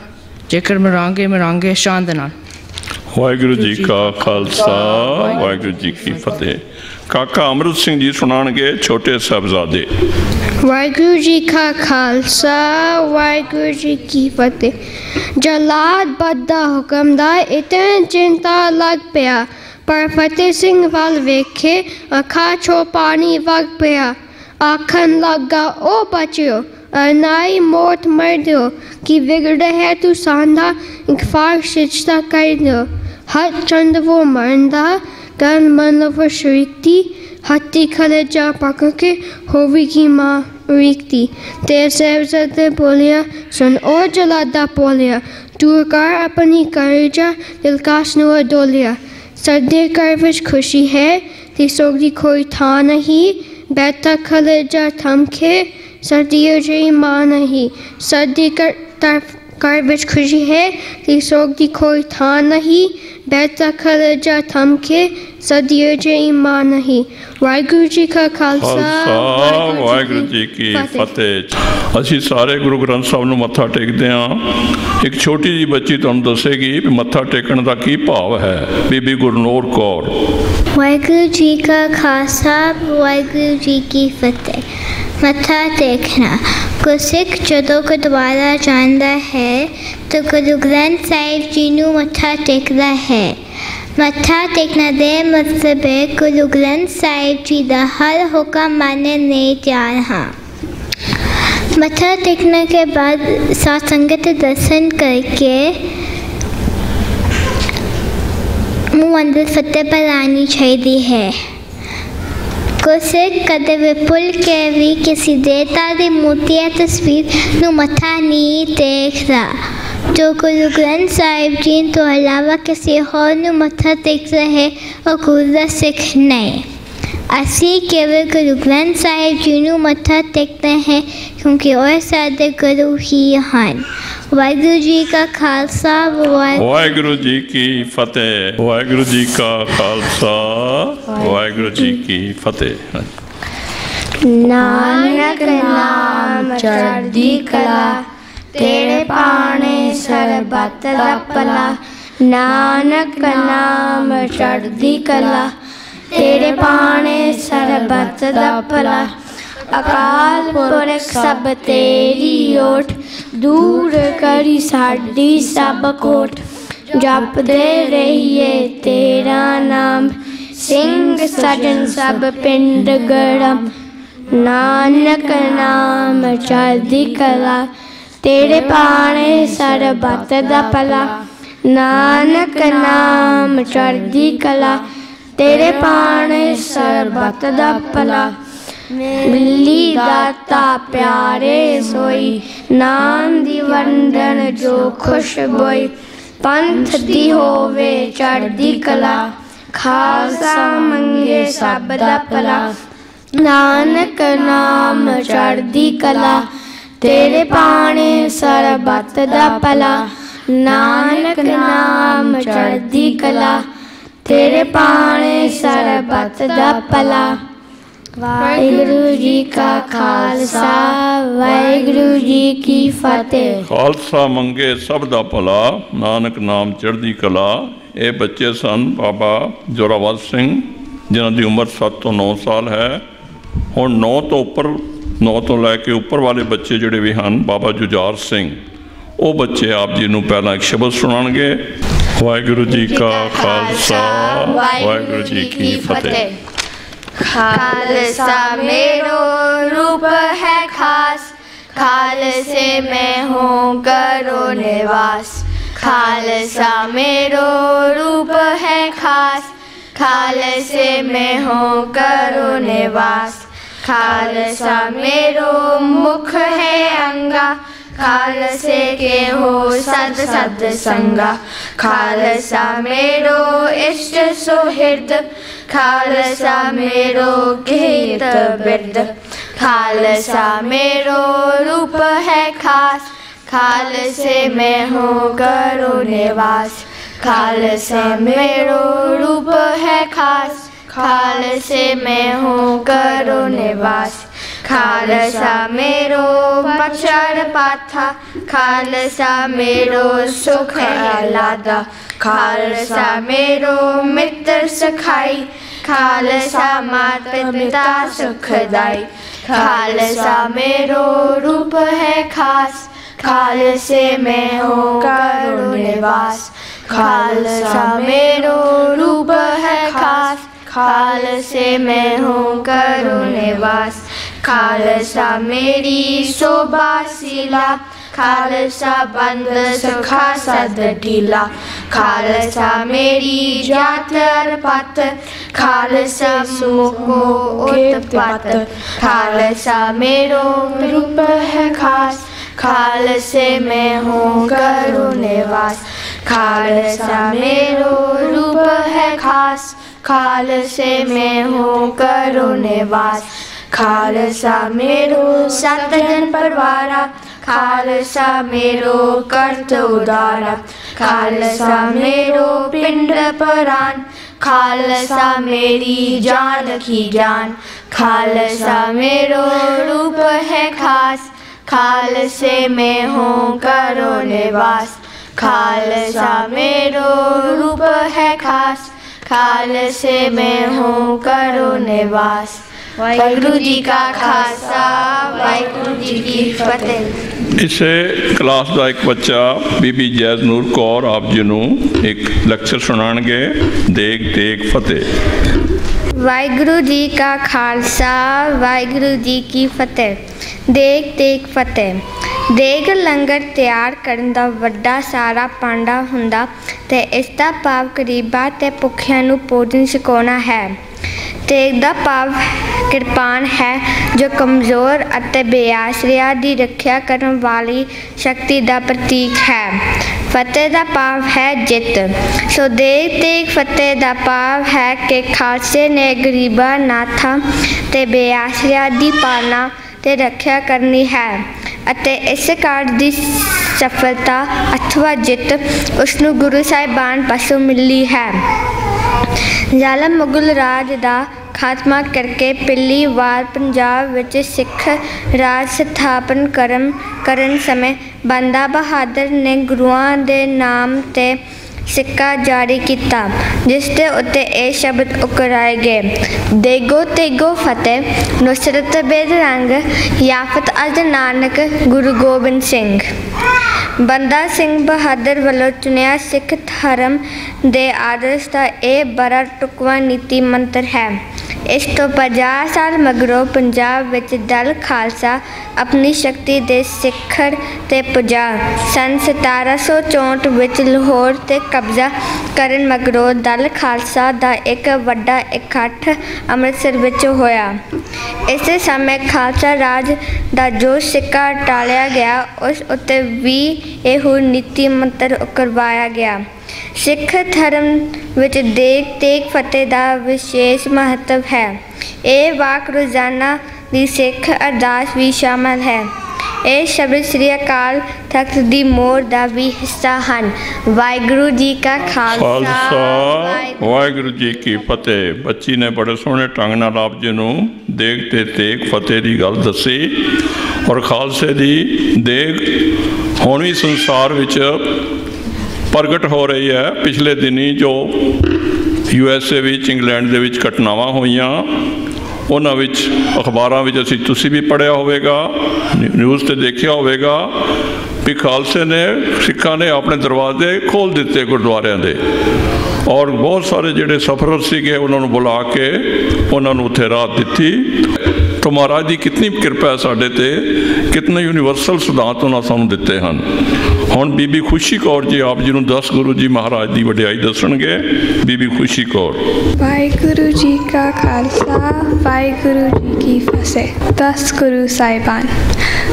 ਜੇਕਰ ਮਰਾਂਗੇ ਮਰਾਂਗੇ ਸ਼ਾਨ ਦੇ ਨਾਲ। ਵਾਹਿਗੁਰੂ ਜੀ ਕਾ ਖਾਲਸਾ ਵਾਹਿਗੁਰੂ ਜੀ ਕੀ ਫਤਿਹ। ਕਾਕਾ ਅਮਰਤ ਸਿੰਘ ਜੀ ਸੁਣਾਣਗੇ ਛੋਟੇ ਸਾਹਿਬਜ਼ਾਦੇ। ਵਾਹਿਗੁਰੂ ਜੀ ਕਾ ਖਾਲਸਾ, ਵਾਹਿਗੁਰੂ ਜੀ ਕੀ ਫਤਿਹ। ਜਲਾਦ ਬੱਦਾ ਹੁਕਮ ਦਾ ਇਤਨ ਚਿੰਤਾ ਲੱਗ ਪਿਆ। ਪਰ ਫਤਿਹ ਸਿੰਘ ਵੱਲ ਵੇਖੇ, ਅੱਖਾਂ ਚੋਂ ਪਾਣੀ ਵਗ ਪਿਆ। ਆਖਣ ਲੱਗਾ ਉਹ ਬਚਿਓ, ਅਨਾਈ ਮੌਤ ਮਰ ਦਿਓ। ਕਿ ਵਿਗੜ ਹੈ ਤੂੰ ਸਾਂਦਾ ਇਕਫਾਰ ਸਿਜਦਾ ਕਰ ਦਿਓ। ਹਰ ਚੰਦ ਉਹ ਮਰਦਾ ਕਰਨ ਮਨ ਫਸ਼ਰੀਕਤੀ ਹੱਤੀ ਖਲੇ ਜਾ ਪੱਕ ਕੇ ਹੋਵੇਗੀ ਮਾਂ ਰੀਕਤੀ ਤੇ ਸਹਿਬਜ਼ਾਦੇ ਬੋਲਿਆ ਸੁਣ ਉਹ ਜਲਾਦਾ ਬੋਲਿਆ ਤੂੰ ਕਰ ਆਪਣੀ ਕਰਜਾ ਦਿਲਕਾਸ਼ ਨੂੰ ਅਡੋਲਿਆ ਸਰਦੇ ਕਰ ਵਿੱਚ ਖੁਸ਼ੀ ਹੈ ਤੇ ਸੋਗ ਦੀ ਕੋਈ ਥਾਂ ਨਹੀਂ ਬੈਠਾ ਖਲੇ ਜਾ ਥਮਕੇ ਸਰਦੀਆਂ ਜੀ ਮਾਂ ਨਹੀਂ ਸਰਦੀ ਕਰ ਕਰ ਵਿੱਚ ਖੁਸ਼ੀ ਹੈ ਤੇ ਸੋਗ ਦੀ ਕੋਈ ਥਾਂ ਨਹੀਂ। ਬੈਠਾ ਖਲੇ ਜਾ ਥਮਕੇ ਸਰਦੀਆਂ ਜੀ ਮਾਂ ਨਹੀਂ। ਵਾਹਿਗੁਰੂ ਜੀ ਕਾ ਖਾਲਸਾ ਵਾਹਿਗੁਰੂ ਜੀ ਕੀ ਫਤਿਹ। ਅਸੀਂ ਸਾਰੇ ਗੁਰੂ ਗ੍ਰੰਥ ਸਾਹਿਬ ਨੂੰ ਮੱਥਾ ਟੇਕਦੇ ਹਾਂ। ਇੱਕ ਛੋਟੀ ਜੀ ਬੱਚੀ ਤੁਹਾਨੂੰ ਦੱਸੇਗੀ ਵੀ ਮੱਥਾ ਟੇਕਣ ਦਾ ਕੀ ਭਾਵ ਹੈ। ਬੀਬੀ ਗੁਰਨੂਰ ਕੌਰ। ਵਾਹਿਗੁਰੂ ਜੀ ਕਾ ਖਾਲਸਾ ਵਾਹਿਗੁਰੂ ਜੀ ਕੀ ਫਤਿਹ। متھا دیکھنا۔ کسک جدوں کو دوبارہ جاندا ہے، تو گرو گرنتھ صاحب جی نو متھا ٹیکدا ہے۔ متھا ٹیکنا دے مطلب گرو گرنتھ صاحب جی دا ہر حکم ماننے نہیں تیار ہاں۔ متھا ٹیکنے کے بعد سات سنگت درسن کر کے منہ اندر فتح پر آنی چاہیے ہے۔ ਕਦੇ ਵੀ ਭੁੱਲ ਕੇ ਵੀ ਕਿਸੇ ਦੇਵਤਾ ਦੀ ਮੂਰਤੀ ਜਾਂ ਤਸਵੀਰ ਨੂੰ ਮੱਥਾ ਨਹੀਂ ਟੇਕਦਾ ਜੋ ਗੁਰੂ ਗ੍ਰੰਥ ਸਾਹਿਬ ਜੀ ਤੋਂ ਇਲਾਵਾ ਕਿਸੇ ਹੋਰ ਨੂੰ ਮੱਥਾ ਟੇਕਦਾ ਹੈ ਉਹ ਗੁਰੂ ਦਾ ਸਿੱਖ ਨਹੀਂ ਅਸੀਂ ਕੇਵਲ ਗੁਰੂ ਗ੍ਰੰਥ ਸਾਹਿਬ ਜੀ ਨੂੰ ਮੱਥਾ ਟੇਕਦੇ ਹਾਂ ਕਿਉਂਕਿ ਉਹ ਸਾਡੇ ਗੁਰੂ ਹੀ ਹਨ ਵਾਹਿਗੁਰੂ ਜੀ ਕਾ ਖਾਲਸਾ ਵਾਹਿਗੁਰੂ ਜੀ ਕੀ ਫਤਿਹ। ਵਾਹਿਗੁਰੂ ਜੀ ਕਾ ਖਾਲਸਾ ਵਾਹਿਗੁਰੂ ਜੀ ਕੀ ਫਤਿਹ। ਨਾਨਕ ਨਾਮ ਚੜ੍ਹਦੀ ਕਲਾ ਤੇਰੇ ਪਾਣੇ ਸਰਬੱਤ ਦਾ ਭਲਾ। ਨਾਨਕ ਨਾਮ ਚੜ੍ਹਦੀ ਕਲਾ ਤੇਰੇ ਪਾਣੇ ਸਰਬੱਤ ਦਾ ਭਲਾ। ਅਕਾਲ ਪੁਰਖ ਸਭ ਤੇਰੀ ਓਟ, ਦੂਰ ਕਰੀ ਸਾਡੀ ਸਭ ਕੋਟ। ਜਪਦੇ ਰਹੀਏ ਤੇਰਾ ਨਾਮ, ਸਿੰਘ ਸਜਣ ਸਭ ਪਿੰਡ ਗੜਮ ਨਾਨਕ ਨਾਮ ਚੜ੍ਹਦੀ ਕਲਾ, ਤੇਰੇ ਪਾਣੇ ਸਰਬਤ ਦਾ ਭਲਾ। ਨਾਨਕ ਨਾਮ ਚੜ੍ਹਦੀ ਕਲਾ, ਤੇਰੇ ਪਾਣੇ ਸਰਬਤ ਦਾ ਭਲਾ। ਬਿੱਲੀ ਦਾਤਾ ਪਿਆਰੇ ਸੋਈ, ਨਾਮ ਦੀ ਵੰਡਨ ਜੋ ਖੁਸ਼ਬੋਈ ਪੰਥ ਦੀ ਹੋਵੇ ਚੜ੍ਹਦੀ ਕਲਾ, ਖਾਲਸਾ ਮੰਗੇ ਸਭ ਦਾ ਭਲਾ। ਨਾਨਕ ਨਾਮ ਚੜ੍ਹਦੀ ਕਲਾ, ਤੇਰੇ ਪਾਣੇ ਸਰਬੱਤ ਦਾ ਭਲਾ। ਨਾਨਕ ਨਾਮ ਚੜ੍ਹਦੀ ਕਲਾ, ਤੇਰੇ ਪਾਣੇ ਸਰਬੱਤ ਦਾ ਭਲਾ। ਵਾਹਿਗੁਰੂ ਜੀ ਕਾ ਖਾਲਸਾ, ਵਾਹਿਗੁਰੂ ਜੀ ਕੀ ਫਤਿਹ। ਖਾਲਸਾ ਮੰਗੇ ਸਭ ਦਾ ਭਲਾ, ਨਾਨਕ ਨਾਮ ਚੜ੍ਹਦੀ ਕਲਾ। ਇਹ ਬੱਚੇ ਸਨ ਬਾਬਾ ਜੋਰਾਵਰ ਸਿੰਘ, ਜਿਨ੍ਹਾਂ ਦੀ ਉਮਰ 7 ਤੋਂ 9 ਸਾਲ ਹੈ। ਹੁਣ 9 ਤੋਂ ਉੱਪਰ 9 ਤੋਂ ਲੈ ਕੇ ਉੱਪਰ ਵਾਲੇ ਬੱਚੇ ਜਿਹੜੇ ਵੀ ਹਨ, ਬਾਬਾ ਜੁਝਾਰ ਸਿੰਘ, ਉਹ ਬੱਚੇ ਆਪ ਜੀ ਨੂੰ ਪਹਿਲਾਂ ਇੱਕ ਸ਼ਬਦ ਸੁਣਾਉਣਗੇ। ਵਾਹਿਗੁਰੂ ਜੀ ਕਾ ਖਾਲਸਾ, ਵਾਹਿਗੁਰੂ ਜੀ ਕੀ ਫਤਿਹ। خالصہ میرو روپ ہے خاص خالصے میں ہوں کرو نواس خالصہ میرو روپ ہے خاص خالصے میں ہوں کرو نواس خالصہ میرو مکھ ہے انگا खालसे के हो सद सद संगा खालसा मेरो इष्ट सुहृद खालसा मेरो गीत बिरद खालसा मेरो रूप है खास खालसे में हूँ करो निवास खालसा मेरो रूप है खास खालसे में हूँ करो निवास خالصا میرو بچن پاتھا خالصا میرو سکھ الادا خالصا میرو متر سکھائی خالصا مات پتا سکھ دائی خالصا میرو روپ ہے خاص خالصے میں ہو کرو نواس خالصا میرو روپ ہے خاص خالصے میں ہوں کرو نواس خالسا میری شوبھا شیلا خالسا بند سکھا سد میری پاتر خالسا سو خالسا میرو روپ ہے خاص خال سے میں ہوں کرو نواز خالصا میرو روپ ہے خاص خالص میں ہو کرو نواز ખાલસા મેરો સંતજન પરવારા ખાલસા મેરો કર્ત ઉદારા ખાલસા મેરો પિંડ પરાન ખાલસા મેરી જાન કી જ્ઞાન ખાલસા મેરો રૂપ ہے خاص خالصے میں ہوں کرو نواس خالصہ میرو روپ ہے خاص خالصے میں ہوں کرو نواس ਵਾਹਿਗੁਰੂ ਜੀ ਕਾ ਖਾਲਸਾ ਵਾਹਿਗੁਰੂ ਜੀ ਕੀ ਫਤਿਹ। ਇਸੇ ਕਲਾਸ ਦਾ ਇੱਕ ਬੱਚਾ ਬੀਬੀ ਜੈਜ਼ਨੂਰ ਕੌਰ ਆਪ ਜੀ ਨੂੰ ਇੱਕ ਲੈਕਚਰ ਸੁਣਾਣਗੇ ਦੇਖ ਦੇਖ ਫਤਿਹ। ਵਾਹਿਗੁਰੂ ਜੀ ਕਾ ਖਾਲਸਾ ਵਾਹਿਗੁਰੂ ਜੀ ਕੀ ਫਤਿਹ। ਦੇਖ ਦੇਖ ਫਤਿਹ। ਦੇਗ ਲੰਗਰ ਤਿਆਰ ਕਰਨ ਦਾ ਵੱਡਾ ਸਾਰਾ ਪਾਂਡਾ ਹੁੰਦਾ ਤੇ ਇਸ ਦਾ ਭਾਵ ਗਰੀਬਾਂ ਤੇ ਭੁੱਖਿਆਂ ਨੂੰ ਪੋਜਨ ਛਕਾਉਣਾ ਹੈ। ਤੇਗ ਦਾ ਭਾਵ ਕਿਰਪਾਨ ਹੈ ਜੋ ਕਮਜ਼ੋਰ ਅਤੇ ਬੇਆਸਰਿਆਂ ਦੀ ਰੱਖਿਆ ਕਰਨ ਵਾਲੀ ਸ਼ਕਤੀ ਦਾ ਪ੍ਰਤੀਕ ਹੈ। ਫਤਿਹ ਦਾ ਭਾਵ ਹੈ ਜਿੱਤ। ਸੋ ਦੇਗ ਤੇਗ ਫਤਿਹ ਦਾ ਭਾਵ ਹੈ ਕਿ ਖਾਲਸੇ ਨੇ ਗਰੀਬਾਂ, ਨਾਥਾਂ ਤੇ ਬੇਆਸਰਿਆਂ ਦੀ ਪਾਲਣਾ ਤੇ ਰੱਖਿਆ ਕਰਨੀ ਹੈ ਅਤੇ ਇਸ ਕਾਰਜ ਦੀ ਸਫਲਤਾ ਅਥਵਾ ਜਿੱਤ ਉਸ ਨੂੰ ਗੁਰੂ ਸਾਹਿਬਾਨ ਪਾਸੋਂ ਮਿਲੀ ਹੈ। ਜ਼ਾਲਮ ਮੁਗਲ ਰਾਜ ਦਾ ਖਾਤਮਾ ਕਰਕੇ ਪਹਿਲੀ ਵਾਰ ਪੰਜਾਬ ਵਿੱਚ ਸਿੱਖ ਰਾਜ ਸਥਾਪਨ ਕਰਨ ਕਰਨ ਸਮੇਂ ਬੰਦਾ ਬਹਾਦਰ ਨੇ ਗੁਰੂਆਂ ਦੇ ਨਾਮ ਤੇ ਸਿੱਕਾ ਜਾਰੀ ਕੀਤਾ, ਜਿਸ ਦੇ ਉੱਤੇ ਇਹ ਸ਼ਬਦ ਉਕਰਾਏ ਗਏ, ਦੇਗੋ ਤੇਗੋ ਫਤਿਹ, ਨੁਸਰਤ ਬੇਦ ਰੰਗ, ਯਾਫਤ ਅਜ ਨਾਨਕ, ਗੁਰੂ ਗੋਬਿੰਦ ਸਿੰਘ। ਬੰਦਾ ਸਿੰਘ ਬਹਾਦਰ ਵੱਲੋਂ ਚੁਣਿਆ ਸਿੱਖ ਧਰਮ ਦੇ ਆਦਰਸ਼ ਦਾ ਇਹ ਬੜਾ ਟੁਕਵਾ ਨੀਤੀ ਮੰਤਰ ਹੈ। ਇਸ ਤੋਂ 50 ਸਾਲ ਮਗਰੋਂ ਪੰਜਾਬ ਵਿੱਚ ਦਲ ਖਾਲਸਾ ਆਪਣੀ ਸ਼ਕਤੀ ਦੇ ਸਿਖਰ ਤੇ ਪੁਜਾ। ਸਨ 1764 ਵਿੱਚ ਲਾਹੌਰ ਤੇ ਕਬਜ਼ਾ ਕਰਨ ਮਗਰੋਂ ਦਲ ਖਾਲਸਾ ਦਾ ਇੱਕ ਵੱਡਾ ਇਕੱਠ ਅੰਮ੍ਰਿਤਸਰ ਵਿੱਚ ਹੋਇਆ। ਇਸੇ ਸਮੇਂ ਖਾਲਸਾ ਰਾਜ ਦਾ ਜੋ ਸਿੱਕਾ ਟਾਲਿਆ ਗਿਆ। ਉਸ ਉੱਤੇ ਵੀ ਇਹੋ ਨੀਤੀ ਮੰਤਰ ਕਰਵਾਇਆ ਗਿਆ। ਸਿੱਖ ਧਰਮ ਵਿੱਚ ਦੇਗ ਤੇਗ ਫਤਿਹ ਦਾ ਵਿਸ਼ੇਸ਼ ਮਹੱਤਵ ਹੈ। ਇਹ ਵਾਕ ਰੋਜ਼ਾਨਾ ਦੀ ਸਿੱਖ ਅਰਦਾਸ ਵੀ ਸ਼ਾਮਲ ਹੈ। ਇਹ ਸ਼ਬਦ ਸ੍ਰੀ ਅਕਾਲ ਤਖਤ ਦੀ ਮੋਹਰ ਦਾ ਵੀ ਹਿੱਸਾ ਹਨ। ਵਾਹਿਗੁਰੂ ਜੀ ਕਾ ਖਾਲਸਾ ਵਾਹਿਗੁਰੂ ਜੀ ਕੀ ਫਤਿਹ। ਬੱਚੀ ਨੇ ਬੜੇ ਸੋਹਣੇ ਢੰਗ ਨਾਲ ਆਪ ਜੀ ਨੂੰ ਦੇਗ ਤੇ ਤੇਗ ਫਤਿਹ ਦੀ ਗੱਲ ਦੱਸੀ। ਔਰ ਖਾਲਸੇ ਦੀ ਦੇਗ ਹੁਣ ਵੀ ਸੰਸਾਰ ਵਿੱਚ ਪ੍ਰਗਟ ਹੋ ਰਹੀ ਹੈ। ਪਿਛਲੇ ਦਿਨੀ ਜੋ ਯੂ ਐਸ ਏ ਵਿੱਚ, ਇੰਗਲੈਂਡ ਦੇ ਵਿੱਚ ਘਟਨਾਵਾਂ ਹੋਈਆਂ, ਉਹਨਾਂ ਵਿੱਚ ਅਖਬਾਰਾਂ ਵਿੱਚ ਅਸੀਂ ਤੁਸੀਂ ਵੀ ਪੜ੍ਹਿਆ ਹੋਵੇਗਾ ਨਿਊਜ਼ ਤੇ ਦੇਖਿਆ ਹੋਵੇਗਾ ਵੀ ਖਾਲਸੇ ਨੇ, ਸਿੱਖਾਂ ਨੇ ਆਪਣੇ ਦਰਵਾਜ਼ੇ ਖੋਲ ਦਿੱਤੇ ਗੁਰਦੁਆਰਿਆਂ ਦੇ। ਔਰ ਬਹੁਤ ਸਾਰੇ ਜਿਹੜੇ ਸਫਰਰ ਸੀਗੇ, ਉਹਨਾਂ ਨੂੰ ਬੁਲਾ ਕੇ ਉਹਨਾਂ ਨੂੰ ਉੱਥੇ ਰਾਤ ਦਿੱਤੀ। ਤੋ ਮਹਾਰਾਜ ਦੀ ਕਿੰਨੀ ਕਿਰਪਾ ਹੈ ਸਾਡੇ ਤੇ, ਕਿਤਨੇ ਯੂਨੀਵਰਸਲ ਸਿਧਾਂਤ ਉਹਨਾਂ ਸਾਨੂੰ ਦਿੱਤੇ ਹਨ। ਹੁਣ ਬੀਬੀ ਖੁਸ਼ੀ ਕੌਰ ਜੀ ਆਪ ਜੀ ਨੂੰ 10 ਗੁਰੂ ਜੀ ਮਹਾਰਾਜ ਦੀ ਵਡਿਆਈ ਦੱਸਣਗੇ। ਬੀਬੀ ਖੁਸ਼ੀ ਕੌਰ। ਵਾਹਿਗੁਰੂ ਜੀ ਕਾ ਖਾਲਸਾ, ਵਾਹਿਗੁਰੂ ਜੀ ਕੀ ਫਤਿਹ। ਦਸ ਗੁਰੂ ਸਾਹਿਬਾਨ,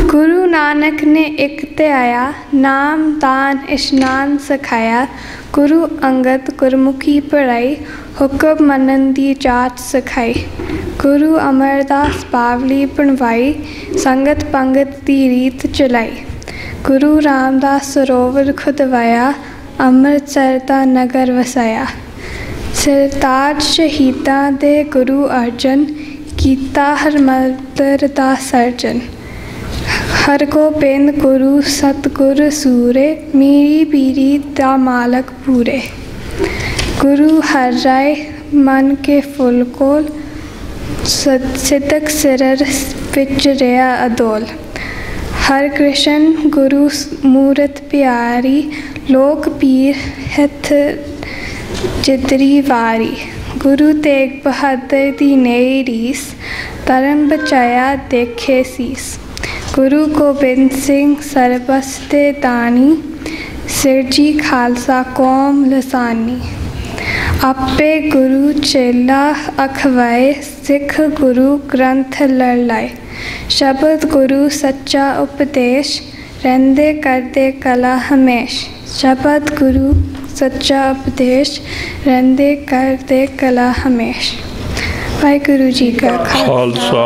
ਗੁਰੂ ਨਾਨਕ ਨੇ ਇੱਕ ਤੇ ਆਇਆ, ਨਾਮ ਦਾਨ ਇਸ਼ਨਾਨ ਸਿਖਾਇਆ, ਗੁਰੂ ਅੰਗਦ ਗੁਰਮੁਖੀ ਪੜਾਈ ਹੁਕਮ ਮੰਨਣ ਦੀ ਜਾਚ ਸਿਖਾਈ, ਗੁਰੂ ਅਮਰਦਾਸ ਪਾਵਲੀ ਬਣਵਾਈ, ਸੰਗਤ ਪੰਗਤ ਦੀ ਰੀਤ ਚਲਾਈ। ਗੁਰੂ ਰਾਮਦਾਸ ਸਰੋਵਰ ਖੁਦਵਾਇਆ ਅੰਮ੍ਰਿਤਸਰ ਦਾ ਨਗਰ ਵਸਾਇਆ। ਸਰਤਾਜ ਸ਼ਹੀਦਾਂ ਦੇ ਗੁਰੂ ਅਰਜਨ, ਕੀਤਾ ਹਰਮੰਦਰ ਦਾ ਸਰਜਨ। ਹਰ ਗੋਬਿੰਦ ਗੁਰੂ ਸਤਗੁਰ ਸੂਰੇ, ਮੀਰੀ ਪੀਰੀ ਦਾ ਮਾਲਕ ਪੂਰੇ। ਗੁਰੂ ਹਰ ਰਾਏ, ਮਨ ਕੇ ਫੁੱਲ ਕੋਲ ਸਤ- ਸਿਦਕ ਸਿਰਰ ਵਿੱਚ ਰਿਆ ਅਦੋਲ। ਹਰ ਕ੍ਰਿਸ਼ਨ ਗੁਰੂ ਮੂਰਤ ਪਿਆਰੀ, ਲੋਕ ਪੀਰ ਹੱਥ ਜਿਤਰੀ ਵਾਰੀ। ਗੁਰੂ ਤੇਗ ਬਹਾਦਰ ਦੀ ਨਈ ਰੀਸ, ਧਰਮ ਬਚਾਇਆ ਦੇਖੇ ਸੀਸ। ਗੁਰੂ ਗੋਬਿੰਦ ਸਿੰਘ ਸਰਬਸ ਦੇ ਦਾਨੀ ਸਿਰਜੀ ਖਾਲਸਾ ਕੌਮ ਲਸਾਨੀ। ਆਪੇ ਗੁਰੂ ਚੇਲਾ ਅਖਵਾਏ, ਸਿੱਖ ਗੁਰੂ ਗ੍ਰੰਥ ਲੜ ਲਾਏ ਸ਼ਬਦ ਗੁਰੂ ਸੱਚਾ ਉਪਦੇਸ਼, ਰਹਿੰਦੇ ਕਰਦੇ ਕਲਾ ਹਮੇਸ਼। ਸ਼ਬਦ ਗੁਰੂ ਸੱਚਾ ਉਪਦੇਸ਼, ਰਹਿੰਦੇ ਕਰਦੇ ਕਲਾ ਹਮੇਸ਼। ਵਾਹਿਗੁਰੂ ਜੀ ਕਾ ਖਾਲਸਾ।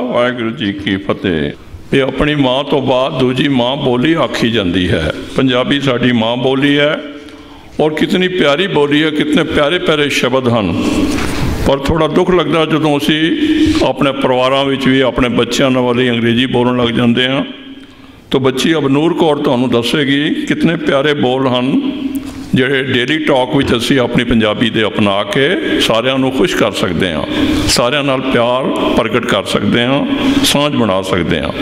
ਵਾਹਿਗੁਰੂ ਜੀ ਕੀ ਫਤਿਹ। ਇਹ ਆਪਣੀ ਮਾਂ ਤੋਂ ਬਾਅਦ ਦੂਜੀ ਮਾਂ ਬੋਲੀ ਆਖੀ ਜਾਂਦੀ ਹੈ। ਪੰਜਾਬੀ ਸਾਡੀ ਮਾਂ ਬੋਲੀ ਹੈ ਔਰ ਕਿਤਨੀ ਪਿਆਰੀ ਬੋਲੀ ਹੈ, ਕਿਤਨੇ ਪਿਆਰੇ ਪਿਆਰੇ ਸ਼ਬਦ ਹਨ। ਪਰ ਥੋੜਾ ਦੁੱਖ ਲੱਗਦਾ ਜਦੋਂ ਅਸੀਂ ਆਪਣੇ ਪਰਿਵਾਰਾਂ ਵਿੱਚ ਵੀ, ਆਪਣੇ ਬੱਚਿਆਂ ਨਾਲ ਵਾਲੀ ਅੰਗਰੇਜ਼ੀ ਬੋਲਣ ਲੱਗ ਜਾਂਦੇ ਹਾਂ। ਤਾਂ ਬੱਚੀ ਅਬਨੂਰ ਕੌਰ ਤੁਹਾਨੂੰ ਦੱਸੇਗੀ, ਕਿਤਨੇ ਪਿਆਰੇ ਬੋਲ ਹਨ, ਜਿਹੜੇ ਡੇਲੀ ਟਾਕ ਵਿੱਚ ਅਸੀਂ ਆਪਣੀ ਪੰਜਾਬੀ ਦੇ ਅਪਣਾ ਕੇ ਸਾਰਿਆਂ ਨੂੰ ਖੁਸ਼ ਕਰ ਸਕਦੇ ਹਾਂ, ਸਾਰਿਆਂ ਨਾਲ ਪਿਆਰ ਪ੍ਰਗਟ ਕਰ ਸਕਦੇ ਹਾਂ, ਸਾਂਝ ਬਣਾ ਸਕਦੇ ਹਾਂ।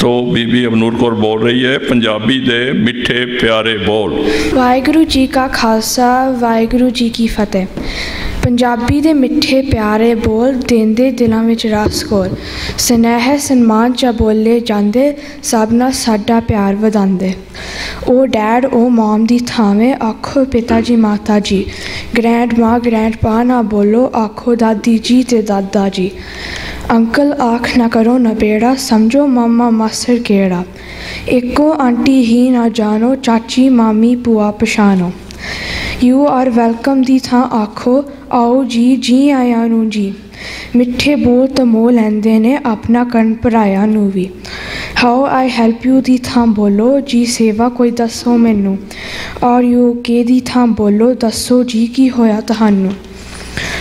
ਸੋ ਬੀਬੀ ਅਬਨੂਰ ਕੌਰ ਬੋਲ ਰਹੀ ਹੈ, ਪੰਜਾਬੀ ਦੇ ਮਿੱਠੇ ਪਿਆਰੇ ਬੋਲ। ਵਾਹਿਗੁਰੂ ਜੀ ਕਾ ਖਾਲਸਾ, ਵਾਹਿਗੁਰੂ ਜੀ ਕੀ ਫਤਿਹ। ਪੰਜਾਬੀ ਦੇ ਮਿੱਠੇ ਪਿਆਰੇ ਬੋਲ ਦੇਂਦੇ ਦਿਲਾਂ ਵਿੱਚ ਰਸ ਘੋਲ। ਸਨੇਹ ਸਨਮਾਨ ਚ ਬੋਲੇ ਜਾਂਦੇ, ਸਭ ਨਾਲ ਸਾਡਾ ਪਿਆਰ ਵਧਾਉਂਦੇ। ਉਹ ਡੈਡ, ਉਹ ਮਮ ਦੀ ਥਾਵੇਂ, ਆਖੋ ਪਿਤਾ ਜੀ, ਮਾਤਾ ਜੀ। ਗ੍ਰੈਂਡ ਮਾਂ ਗ੍ਰੈਂਡ ਪਾ ਨਾ ਬੋਲੋ, ਆਖੋ ਦਾਦੀ ਜੀ ਤੇ ਦਾਦਾ ਜੀ। ਅੰਕਲ ਆਖ ਨਾ ਕਰੋ ਨਾ ਬੇੜਾ ਸਮਝੋ ਮਾਮਾ ਮਾਸਰ ਕਿਹੜਾ। ਇੱਕੋ ਆਂਟੀ ਹੀ ਨਾ ਜਾਣੋ, ਚਾਚੀ ਮਾਮੀ ਭੂਆ ਪਛਾਣੋ। ਯੂ ਆਰ ਵੈਲਕਮ ਦੀ ਥਾਂ ਆਖੋ ਆਓ ਜੀ ਜੀ ਆਇਆਂ ਨੂੰ ਜੀ। ਮਿੱਠੇ ਬੋਲ ਤਮੋ ਲੈਂਦੇ ਨੇ ਆਪਣਾ ਕਰਨ ਭਰਾਇਆ ਨੂੰ ਵੀ। ਹਾਊ ਆਈ ਹੈਲਪ ਯੂ ਦੀ ਥਾਂ ਬੋਲੋ ਜੀ, ਸੇਵਾ ਕੋਈ ਦੱਸੋ ਮੈਨੂੰ। ਔਰ ਯੂ ਕੇ ਦੀ ਥਾਂ ਬੋਲੋ, ਦੱਸੋ ਜੀ, ਕੀ ਹੋਇਆ ਤੁਹਾਨੂੰ?